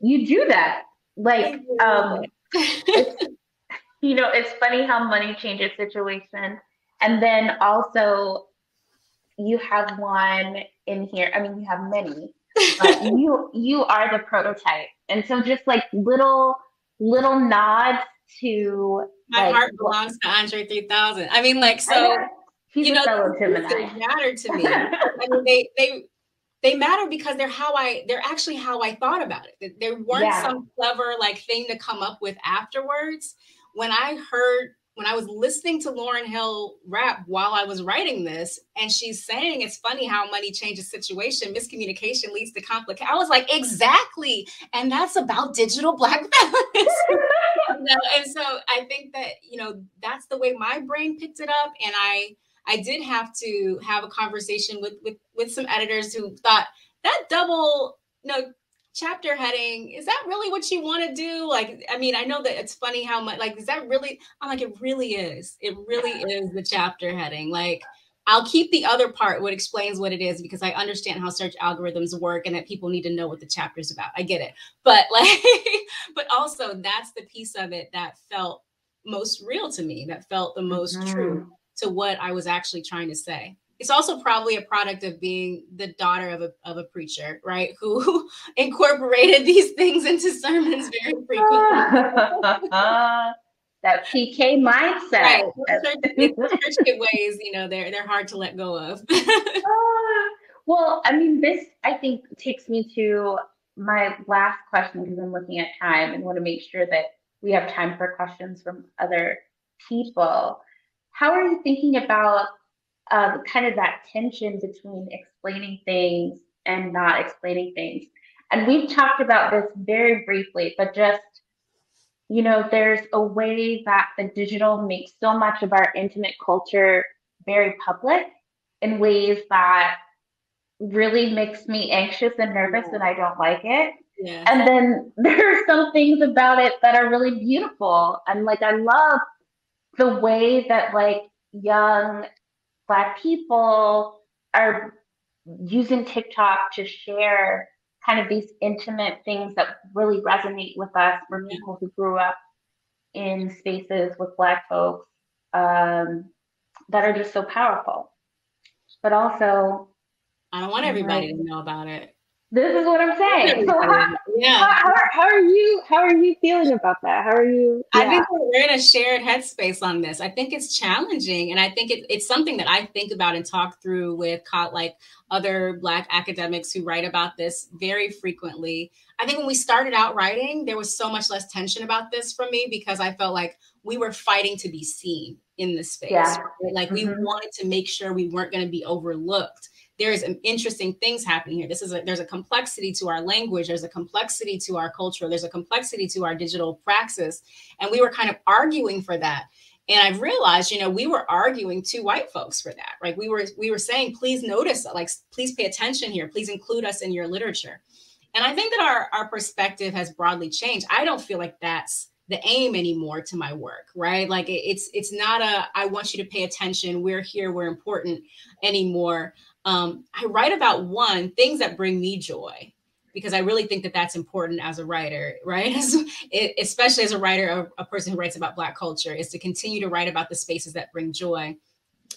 you do that. Like um you know it's funny how money changes situation. And then also you have one in here. I mean you have many but you you are the prototype. And so just like little little nods to my like, heart belongs to andre 3000 i mean like so He's you know they matter to me i mean they they they matter because they're how I they're actually how I thought about it. There weren't yeah. some clever like thing to come up with afterwards. When I heard when I was listening to Lauryn Hill rap while I was writing this, and she's saying it's funny how money changes situation, miscommunication leads to conflict. I was like, exactly. And that's about digital black feminists. and so I think that, you know, that's the way my brain picked it up. And I I did have to have a conversation with with with some editors who thought that double you know chapter heading is that really what you want to do? Like i mean i know that it's funny how much like is that really i'm like it really is. It really is the chapter heading. Like i'll keep the other part what explains what it is because i understand how search algorithms work and that people need to know what the chapter is about. I get it. But like but also that's the piece of it that felt most real to me that felt the most mm-hmm. true to what I was actually trying to say. It's also probably a product of being the daughter of a, of a preacher, right? Who incorporated these things into sermons very frequently. that PK mindset. Right. Church ways, you know, they're they're hard to let go of. Ah, well, I mean, this I think takes me to my last question because I'm looking at time and want to make sure that we have time for questions from other people how are you thinking about um, kind of that tension between explaining things and not explaining things? And we've talked about this very briefly, but just, you know, there's a way that the digital makes so much of our intimate culture very public in ways that really makes me anxious and nervous and I don't like it. Yeah. And then there are some things about it that are really beautiful. And like I love the way that like young black people are using TikTok to share kind of these intimate things that really resonate with us for people who grew up in spaces with black folks um, that are just so powerful. But also, I don't want everybody like, to know about it. This is what I'm saying. So how, yeah. How, how, are you? How are you feeling about that? How are you? Yeah. I think we're in a shared headspace on this. I think it's challenging, and I think it, it's something that I think about and talk through with like other Black academics who write about this very frequently. I think when we started out writing, there was so much less tension about this for me because I felt like we were fighting to be seen in this space. Yeah. Right? Like mm-hmm. we wanted to make sure we weren't going to be overlooked there's interesting things happening here. This is a, there's a complexity to our language. There's a complexity to our culture. There's a complexity to our digital praxis. And we were kind of arguing for that. And I've realized, you know, we were arguing to white folks for that. Right. We were we were saying, please notice, like, please pay attention here. Please include us in your literature. And I think that our, our perspective has broadly changed. I don't feel like that's the aim anymore to my work right like it's it's not a i want you to pay attention we're here we're important anymore um, I write about one things that bring me joy because I really think that that's important as a writer, right? it, especially as a writer, a, a, person who writes about Black culture, is to continue to write about the spaces that bring joy.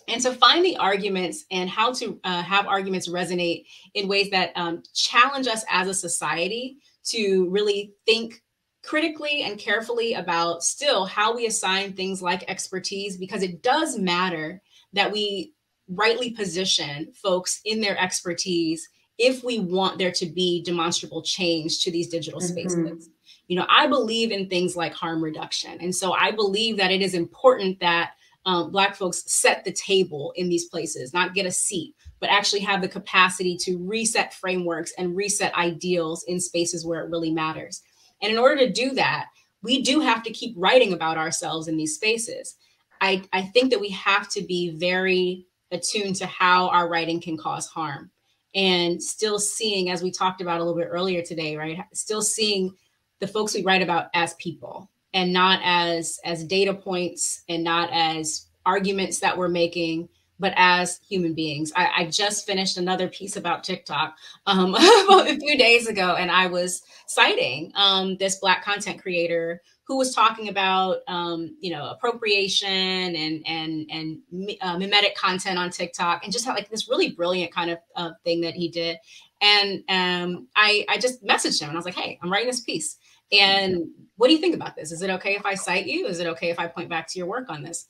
And to find the arguments and how to uh, have arguments resonate in ways that um, challenge us as a society to really think critically and carefully about still how we assign things like expertise, because it does matter that we rightly position folks in their expertise if we want there to be demonstrable change to these digital mm-hmm. spaces. Mm-hmm. You know, I believe in things like harm reduction. And so I believe that it is important that um, Black folks set the table in these places, not get a seat, but actually have the capacity to reset frameworks and reset ideals in spaces where it really matters. And in order to do that, we do have to keep writing about ourselves in these spaces. I, I think that we have to be very attuned to how our writing can cause harm. And still seeing as we talked about a little bit earlier today right still seeing the folks we write about as people and not as as data points and not as arguments that we're making but as human beings i, I just finished another piece about tiktok um, a few days ago and i was citing um, this black content creator who was talking about um, you know appropriation and and and uh, mimetic content on TikTok and just had like this really brilliant kind of uh, thing that he did. And um, I I just messaged him and I was like, hey, I'm writing this piece. And what do you think about this? Is it okay if I cite you? Is it okay if I point back to your work on this?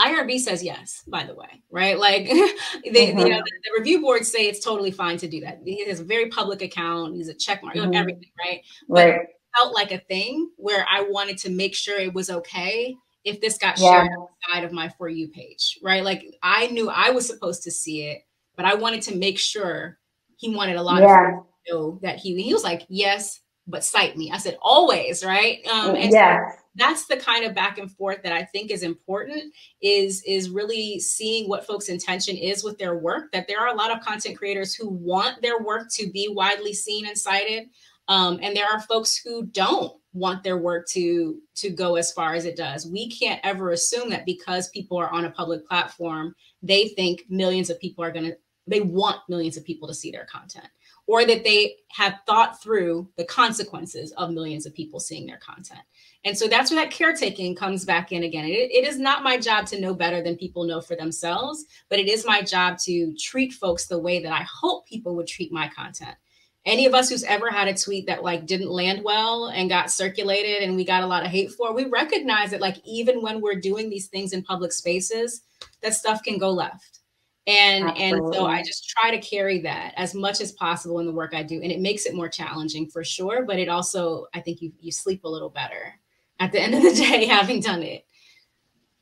IRB says yes, by the way, right? Like they, mm-hmm. you know, the, the, review boards say it's totally fine to do that. He has a very public account. He's a check mark, mm-hmm. everything, right? Right. But felt like a thing where I wanted to make sure it was okay if this got yeah. shared outside of my for you page, right? Like I knew I was supposed to see it, but I wanted to make sure he wanted a lot yeah. of to know that he he was like, yes, but cite me. I said always, right? Um, and yeah. So that's the kind of back and forth that I think is important. Is is really seeing what folks' intention is with their work. That there are a lot of content creators who want their work to be widely seen and cited, um, and there are folks who don't want their work to to go as far as it does. We can't ever assume that because people are on a public platform, they think millions of people are going to they want millions of people to see their content or that they have thought through the consequences of millions of people seeing their content. And so that's where that caretaking comes back in again. It, it is not my job to know better than people know for themselves, but it is my job to treat folks the way that I hope people would treat my content. Any of us who's ever had a tweet that like didn't land well and got circulated and we got a lot of hate for, we recognize that like even when we're doing these things in public spaces, that stuff can go left and Absolutely. and so i just try to carry that as much as possible in the work i do and it makes it more challenging for sure but it also i think you you sleep a little better at the end of the day having done it.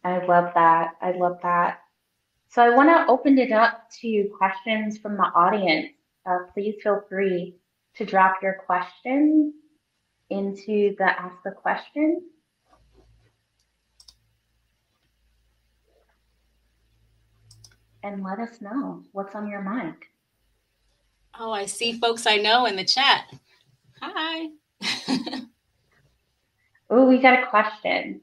I love that. I love that. So i want to open it up to questions from the audience. Uh, please feel free to drop your questions into the ask a question and let us know what's on your mind. Oh, I see folks I know in the chat. Hi. oh, we got a question.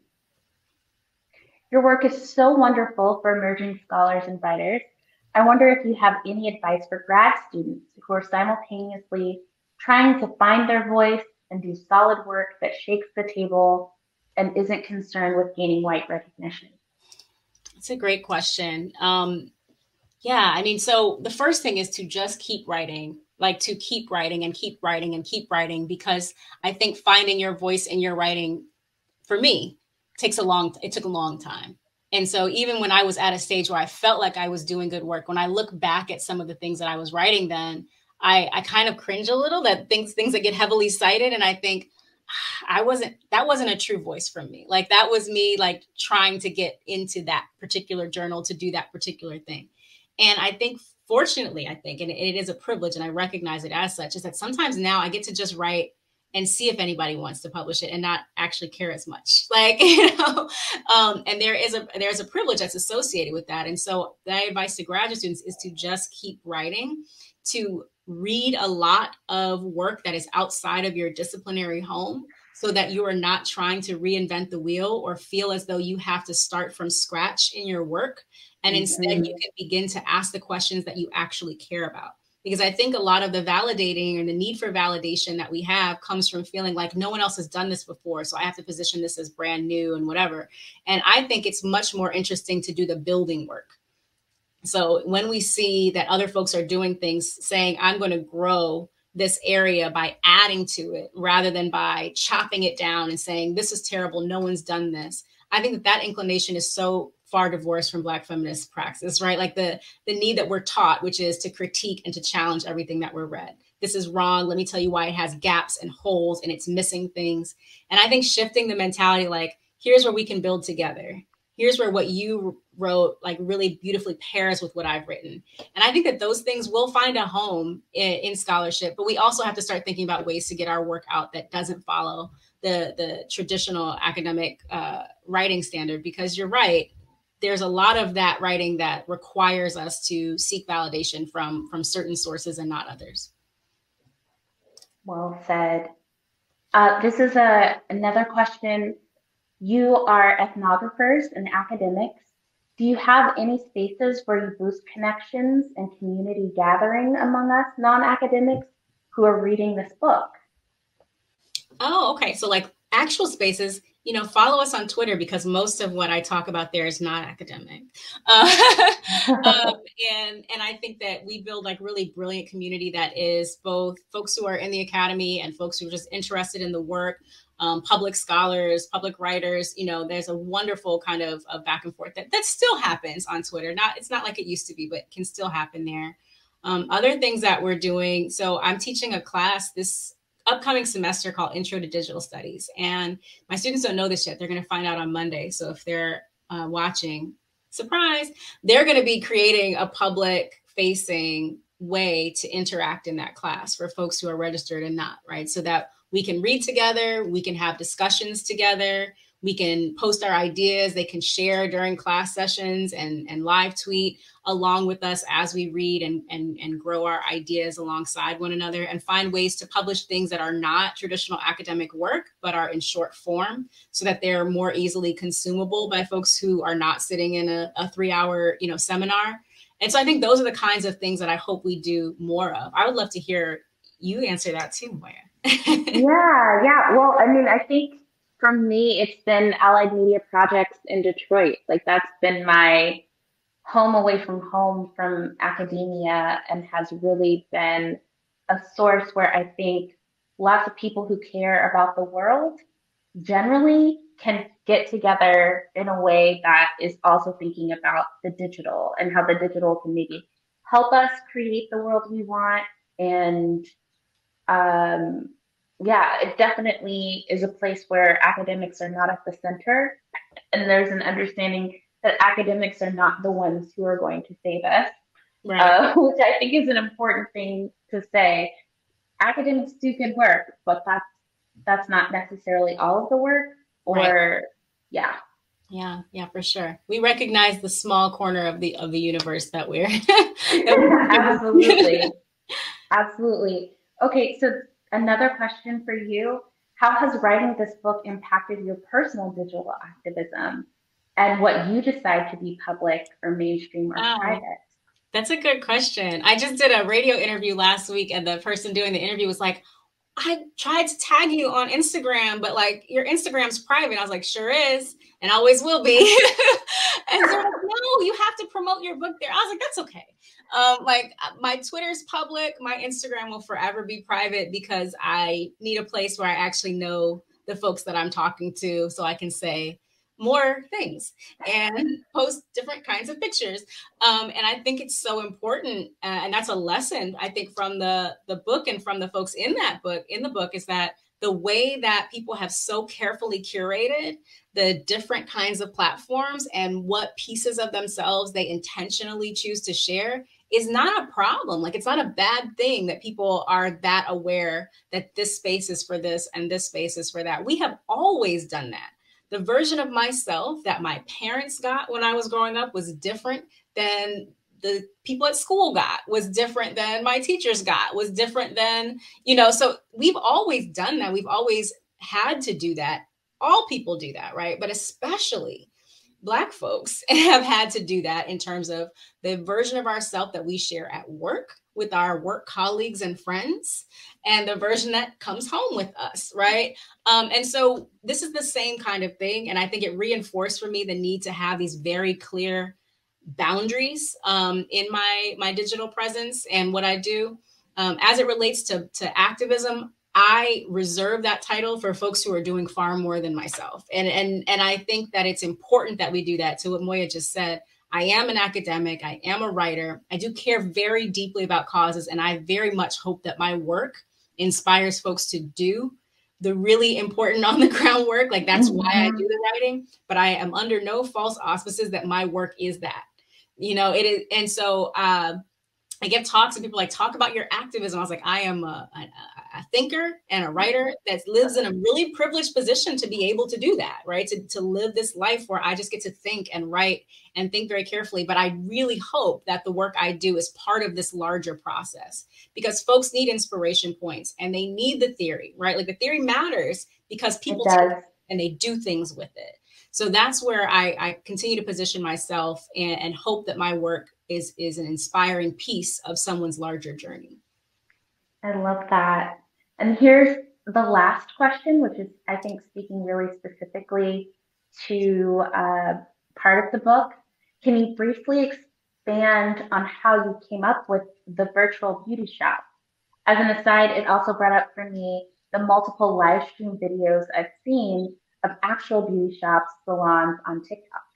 Your work is so wonderful for emerging scholars and writers. I wonder if you have any advice for grad students who are simultaneously trying to find their voice and do solid work that shakes the table and isn't concerned with gaining white recognition? That's a great question. Um, yeah, I mean, so the first thing is to just keep writing, like to keep writing and keep writing and keep writing, because I think finding your voice in your writing, for me, takes a long. It took a long time, and so even when I was at a stage where I felt like I was doing good work, when I look back at some of the things that I was writing, then I I kind of cringe a little that things things that get heavily cited, and I think I wasn't that wasn't a true voice from me. Like that was me like trying to get into that particular journal to do that particular thing. And I think, fortunately, I think, and it is a privilege, and I recognize it as such, is that sometimes now I get to just write and see if anybody wants to publish it and not actually care as much. Like you know um, and there is a there's a privilege that's associated with that. And so my advice to graduate students is to just keep writing to read a lot of work that is outside of your disciplinary home so that you are not trying to reinvent the wheel or feel as though you have to start from scratch in your work and mm-hmm. instead, you can begin to ask the questions that you actually care about. Because I think a lot of the validating and the need for validation that we have comes from feeling like no one else has done this before. So I have to position this as brand new and whatever. And I think it's much more interesting to do the building work. So when we see that other folks are doing things, saying, I'm going to grow this area by adding to it rather than by chopping it down and saying, this is terrible, no one's done this. I think that that inclination is so far divorced from black feminist praxis right? Like the the need that we're taught which is to critique and to challenge everything that we're read. This is wrong. Let me tell you why it has gaps and holes and it's missing things. And i think shifting the mentality like here's where we can build together. Here's where what you wrote like really beautifully pairs with what i've written. And i think that those things will find a home in, in scholarship but we also have to start thinking about ways to get our work out that doesn't follow the the traditional academic uh, writing standard because you're right there's a lot of that writing that requires us to seek validation from from certain sources and not others. Well said. Uh, this is a another question. You are ethnographers and academics. Do you have any spaces where you boost connections and community gathering among us non-academics who are reading this book? Oh okay. So like actual spaces you know, follow us on Twitter because most of what I talk about there is not academic. Uh, um, and and I think that we build like really brilliant community that is both folks who are in the academy and folks who are just interested in the work. Um, public scholars, public writers, you know, there's a wonderful kind of, of back and forth that, that still happens on Twitter. Not it's not like it used to be, but can still happen there. Um, other things that we're doing. So I'm teaching a class this upcoming semester called Intro to Digital Studies. And my students don't know this yet. They're going to find out on Monday. So if they're uh, watching, surprise, they're going to be creating a public facing way to interact in that class for folks who are registered and not, right? So that we can read together, we can have discussions together, we can post our ideas they can share during class sessions and, and live tweet along with us as we read and, and, and grow our ideas alongside one another and find ways to publish things that are not traditional academic work but are in short form so that they're more easily consumable by folks who are not sitting in a, a three hour you know seminar. And so i think those are the kinds of things that i hope we do more of. I would love to hear you answer that too moya. Yeah yeah. Well i mean i think for me, it's been Allied Media Projects in Detroit. Like that's been my home away from home from academia and has really been a source where I think lots of people who care about the world generally can get together in a way that is also thinking about the digital and how the digital can maybe help us create the world we want and um, yeah, it definitely is a place where academics are not at the center. And there's an understanding that academics are not the ones who are going to save us, right. uh, which I think is an important thing to say. Academics do good work, but that's that's not necessarily all of the work. Or right. yeah, yeah, yeah, for sure. We recognize the small corner of the of the universe that we're. that we're Absolutely, absolutely. Okay, so another question for you. How has writing this book impacted your personal digital activism and what you decide to be public or mainstream or oh, private? That's a good question. I just did a radio interview last week, and the person doing the interview was like, I tried to tag you on Instagram, but like your Instagram's private. I was like, sure is, and always will be. and they're like, no, you have to promote your book there. I was like, that's okay. Um, like uh, my Twitter's public, my Instagram will forever be private because I need a place where I actually know the folks that I'm talking to so I can say more things and post different kinds of pictures. Um, and I think it's so important. Uh, and that's a lesson I think from the, the book and from the folks in that book, in the book is that the way that people have so carefully curated the different kinds of platforms and what pieces of themselves they intentionally choose to share is not a problem. Like it's not a bad thing that people are that aware that this space is for this and this space is for that. We have always done that. The version of myself that my parents got when I was growing up was different than the people at school got was different than my teachers got was different than you know so we've always done that. We've always had to do that. All people do that right? But especially Black folks have had to do that in terms of the version of ourselves that we share at work with our work colleagues and friends, and the version that comes home with us, right? Um, and so this is the same kind of thing. And I think it reinforced for me the need to have these very clear boundaries um, in my my digital presence and what I do. Um, as it relates to, to activism, I reserve that title for folks who are doing far more than myself. And and and I think that it's important that we do that. To what Moya just said, I am an academic, I am a writer. I do care very deeply about causes and I very much hope that my work inspires folks to do the really important on the ground work. Like that's mm-hmm. why I do the writing, but I am under no false auspices that my work is that. You know, it is and so uh I give talks and people like talk about your activism. I was like, I am a, a, a, thinker and a writer that lives in a really privileged position to be able to do that, right? To, to live this life where I just get to think and write and think very carefully. But I really hope that the work I do is part of this larger process because folks need inspiration points and they need the theory, right? Like the theory matters because people and they do things with it. So that's where I, I continue to position myself and, and hope that my work is is an inspiring piece of someone's larger journey. I love that. And here's the last question, which is, I think, speaking really specifically to uh, part of the book. Can you briefly expand on how you came up with the virtual beauty shop? As an aside, it also brought up for me the multiple live stream videos I've seen of actual beauty shops, salons on TikTok.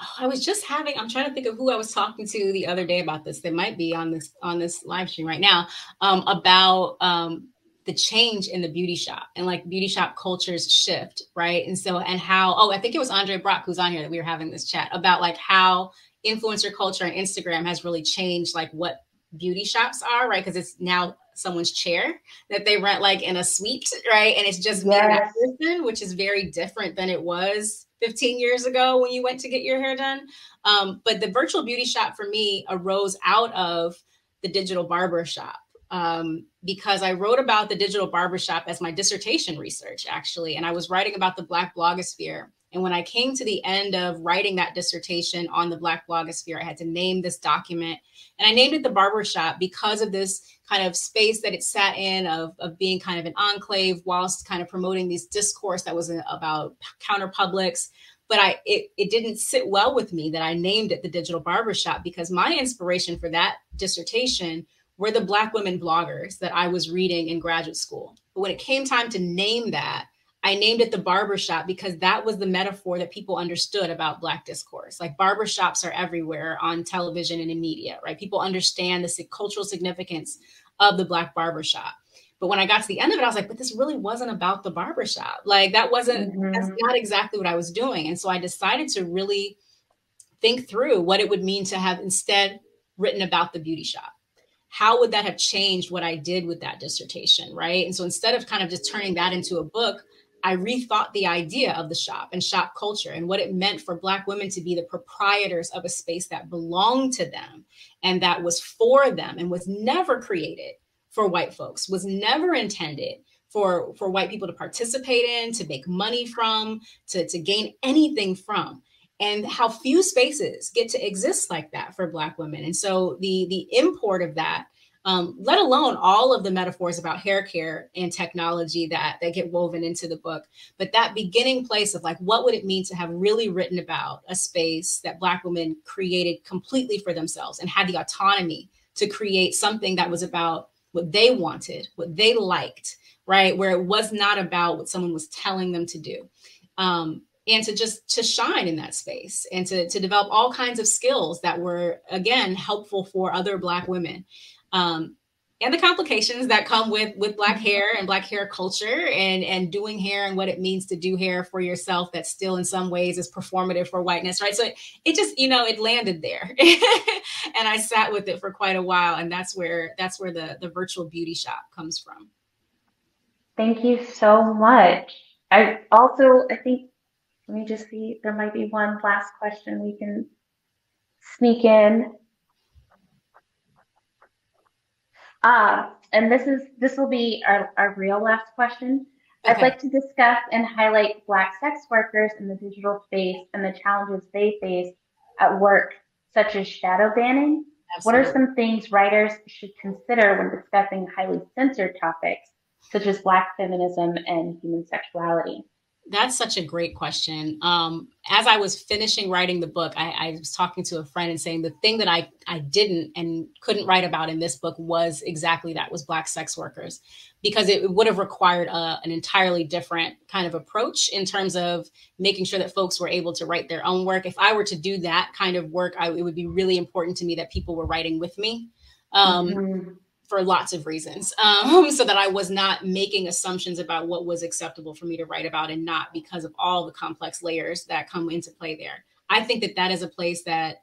Oh, I was just having. I'm trying to think of who I was talking to the other day about this. They might be on this on this live stream right now um, about um, the change in the beauty shop and like beauty shop cultures shift, right? And so and how. Oh, I think it was Andre Brock who's on here that we were having this chat about like how influencer culture and Instagram has really changed like what beauty shops are, right? Because it's now someone's chair that they rent like in a suite, right? And it's just yes. person, which is very different than it was 15 years ago when you went to get your hair done. Um, but the virtual beauty shop for me arose out of the digital barber shop um, because I wrote about the digital barbershop as my dissertation research, actually. And I was writing about the Black blogosphere. And when I came to the end of writing that dissertation on the Black blogosphere, I had to name this document. And I named it the barbershop because of this kind of space that it sat in of, of being kind of an enclave whilst kind of promoting these discourse that was uh, about counterpublics but i it, it didn't sit well with me that i named it the digital barbershop because my inspiration for that dissertation were the black women bloggers that i was reading in graduate school but when it came time to name that I named it the barbershop because that was the metaphor that people understood about Black discourse. Like barbershops are everywhere on television and in media, right? People understand the cultural significance of the Black barbershop. But when I got to the end of it, I was like, but this really wasn't about the barbershop. Like that wasn't, mm-hmm. that's not exactly what I was doing. And so I decided to really think through what it would mean to have instead written about the beauty shop. How would that have changed what I did with that dissertation? Right. And so instead of kind of just turning that into a book, I rethought the idea of the shop and shop culture and what it meant for Black women to be the proprietors of a space that belonged to them and that was for them and was never created for white folks, was never intended for, for white people to participate in, to make money from, to, to gain anything from. And how few spaces get to exist like that for Black women. And so the, the import of that um, let alone all of the metaphors about hair care and technology that that get woven into the book. But that beginning place of like, what would it mean to have really written about a space that Black women created completely for themselves and had the autonomy to create something that was about what they wanted, what they liked, right? Where it was not about what someone was telling them to do. Um, and to just to shine in that space and to, to develop all kinds of skills that were again helpful for other black women um, and the complications that come with with black mm-hmm. hair and black hair culture and and doing hair and what it means to do hair for yourself that still in some ways is performative for whiteness right? So it, it just you know it landed there. And i sat with it for quite a while and that's where that's where the the virtual beauty shop comes from. Thank you so much. I also i think let me just see there might be one last question we can sneak in Uh, and this is this will be our, our real last question. Okay. I'd like to discuss and highlight Black sex workers in the digital space and the challenges they face at work, such as shadow banning. Absolutely. What are some things writers should consider when discussing highly censored topics, such as Black feminism and human sexuality? That's such a great question. Um, as I was finishing writing the book, I, I, was talking to a friend and saying the thing that I, I didn't and couldn't write about in this book was exactly that was Black sex workers, because it would have required a, an entirely different kind of approach in terms of making sure that folks were able to write their own work. If I were to do that kind of work, I, it would be really important to me that people were writing with me. Um, mm-hmm for lots of reasons um, so that i was not making assumptions about what was acceptable for me to write about and not because of all the complex layers that come into play there. I think that that is a place that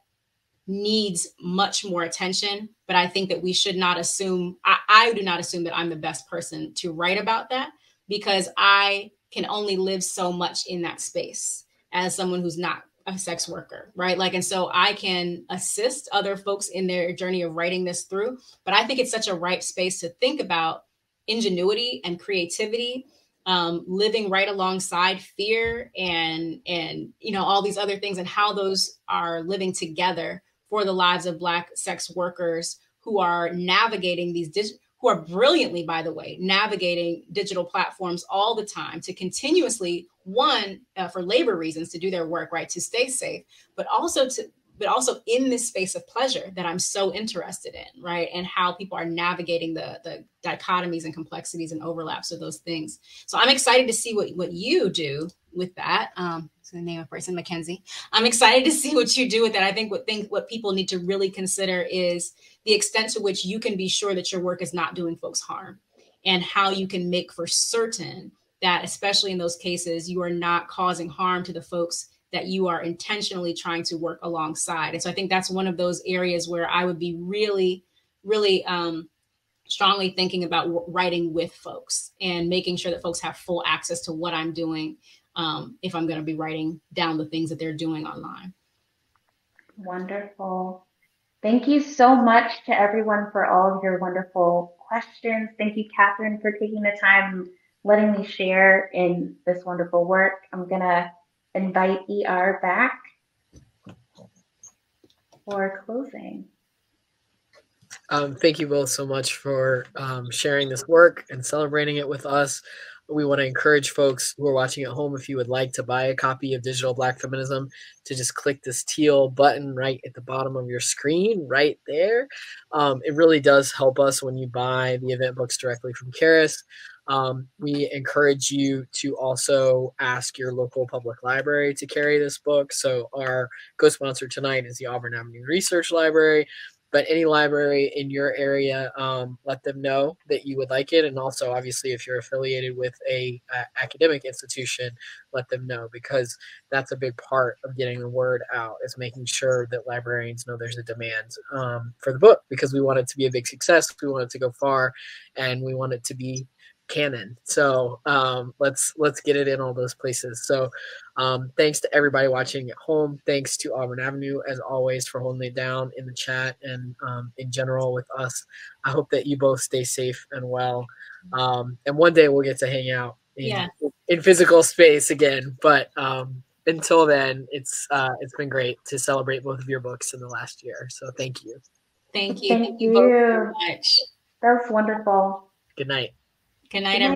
needs much more attention but i think that we should not assume I, I do not assume that i'm the best person to write about that because i can only live so much in that space as someone who's not a sex worker, right? Like, and so I can assist other folks in their journey of writing this through. But I think it's such a ripe space to think about ingenuity and creativity, um, living right alongside fear and and you know all these other things and how those are living together for the lives of Black sex workers who are navigating these who are brilliantly, by the way, navigating digital platforms all the time to continuously, one, uh, for labor reasons, to do their work, right, to stay safe, but also to but also in this space of pleasure that I'm so interested in, right? And how people are navigating the the dichotomies and complexities and overlaps of those things. So I'm excited to see what what you do with that. Um, so the name of person, Mackenzie. I'm excited to see what you do with that. I think what think what people need to really consider is the extent to which you can be sure that your work is not doing folks harm, and how you can make for certain that, especially in those cases, you are not causing harm to the folks that you are intentionally trying to work alongside. And so I think that's one of those areas where I would be really, really um, strongly thinking about writing with folks and making sure that folks have full access to what I'm doing um, if I'm going to be writing down the things that they're doing online. Wonderful. Thank you so much to everyone for all of your wonderful questions. Thank you, Catherine, for taking the time letting me share in this wonderful work. I'm going to invite ER back for closing. Um, thank you both so much for um, sharing this work and celebrating it with us. We want to encourage folks who are watching at home if you would like to buy a copy of Digital Black Feminism to just click this teal button right at the bottom of your screen, right there. Um, it really does help us when you buy the event books directly from Charis. Um, we encourage you to also ask your local public library to carry this book. So, our co sponsor tonight is the Auburn Avenue Research Library. But any library in your area, um, let them know that you would like it. And also, obviously, if you're affiliated with a, a academic institution, let them know because that's a big part of getting the word out is making sure that librarians know there's a demand um, for the book because we want it to be a big success. We want it to go far, and we want it to be canon. So um, let's let's get it in all those places. So um, thanks to everybody watching at home. Thanks to Auburn Avenue as always for holding it down in the chat and um, in general with us. I hope that you both stay safe and well. Um, and one day we'll get to hang out in, yeah. in physical space again. But um, until then, it's uh, it's been great to celebrate both of your books in the last year. So thank you. Thank you. Thank, thank you. you. That was wonderful. Good night. Good night, everyone.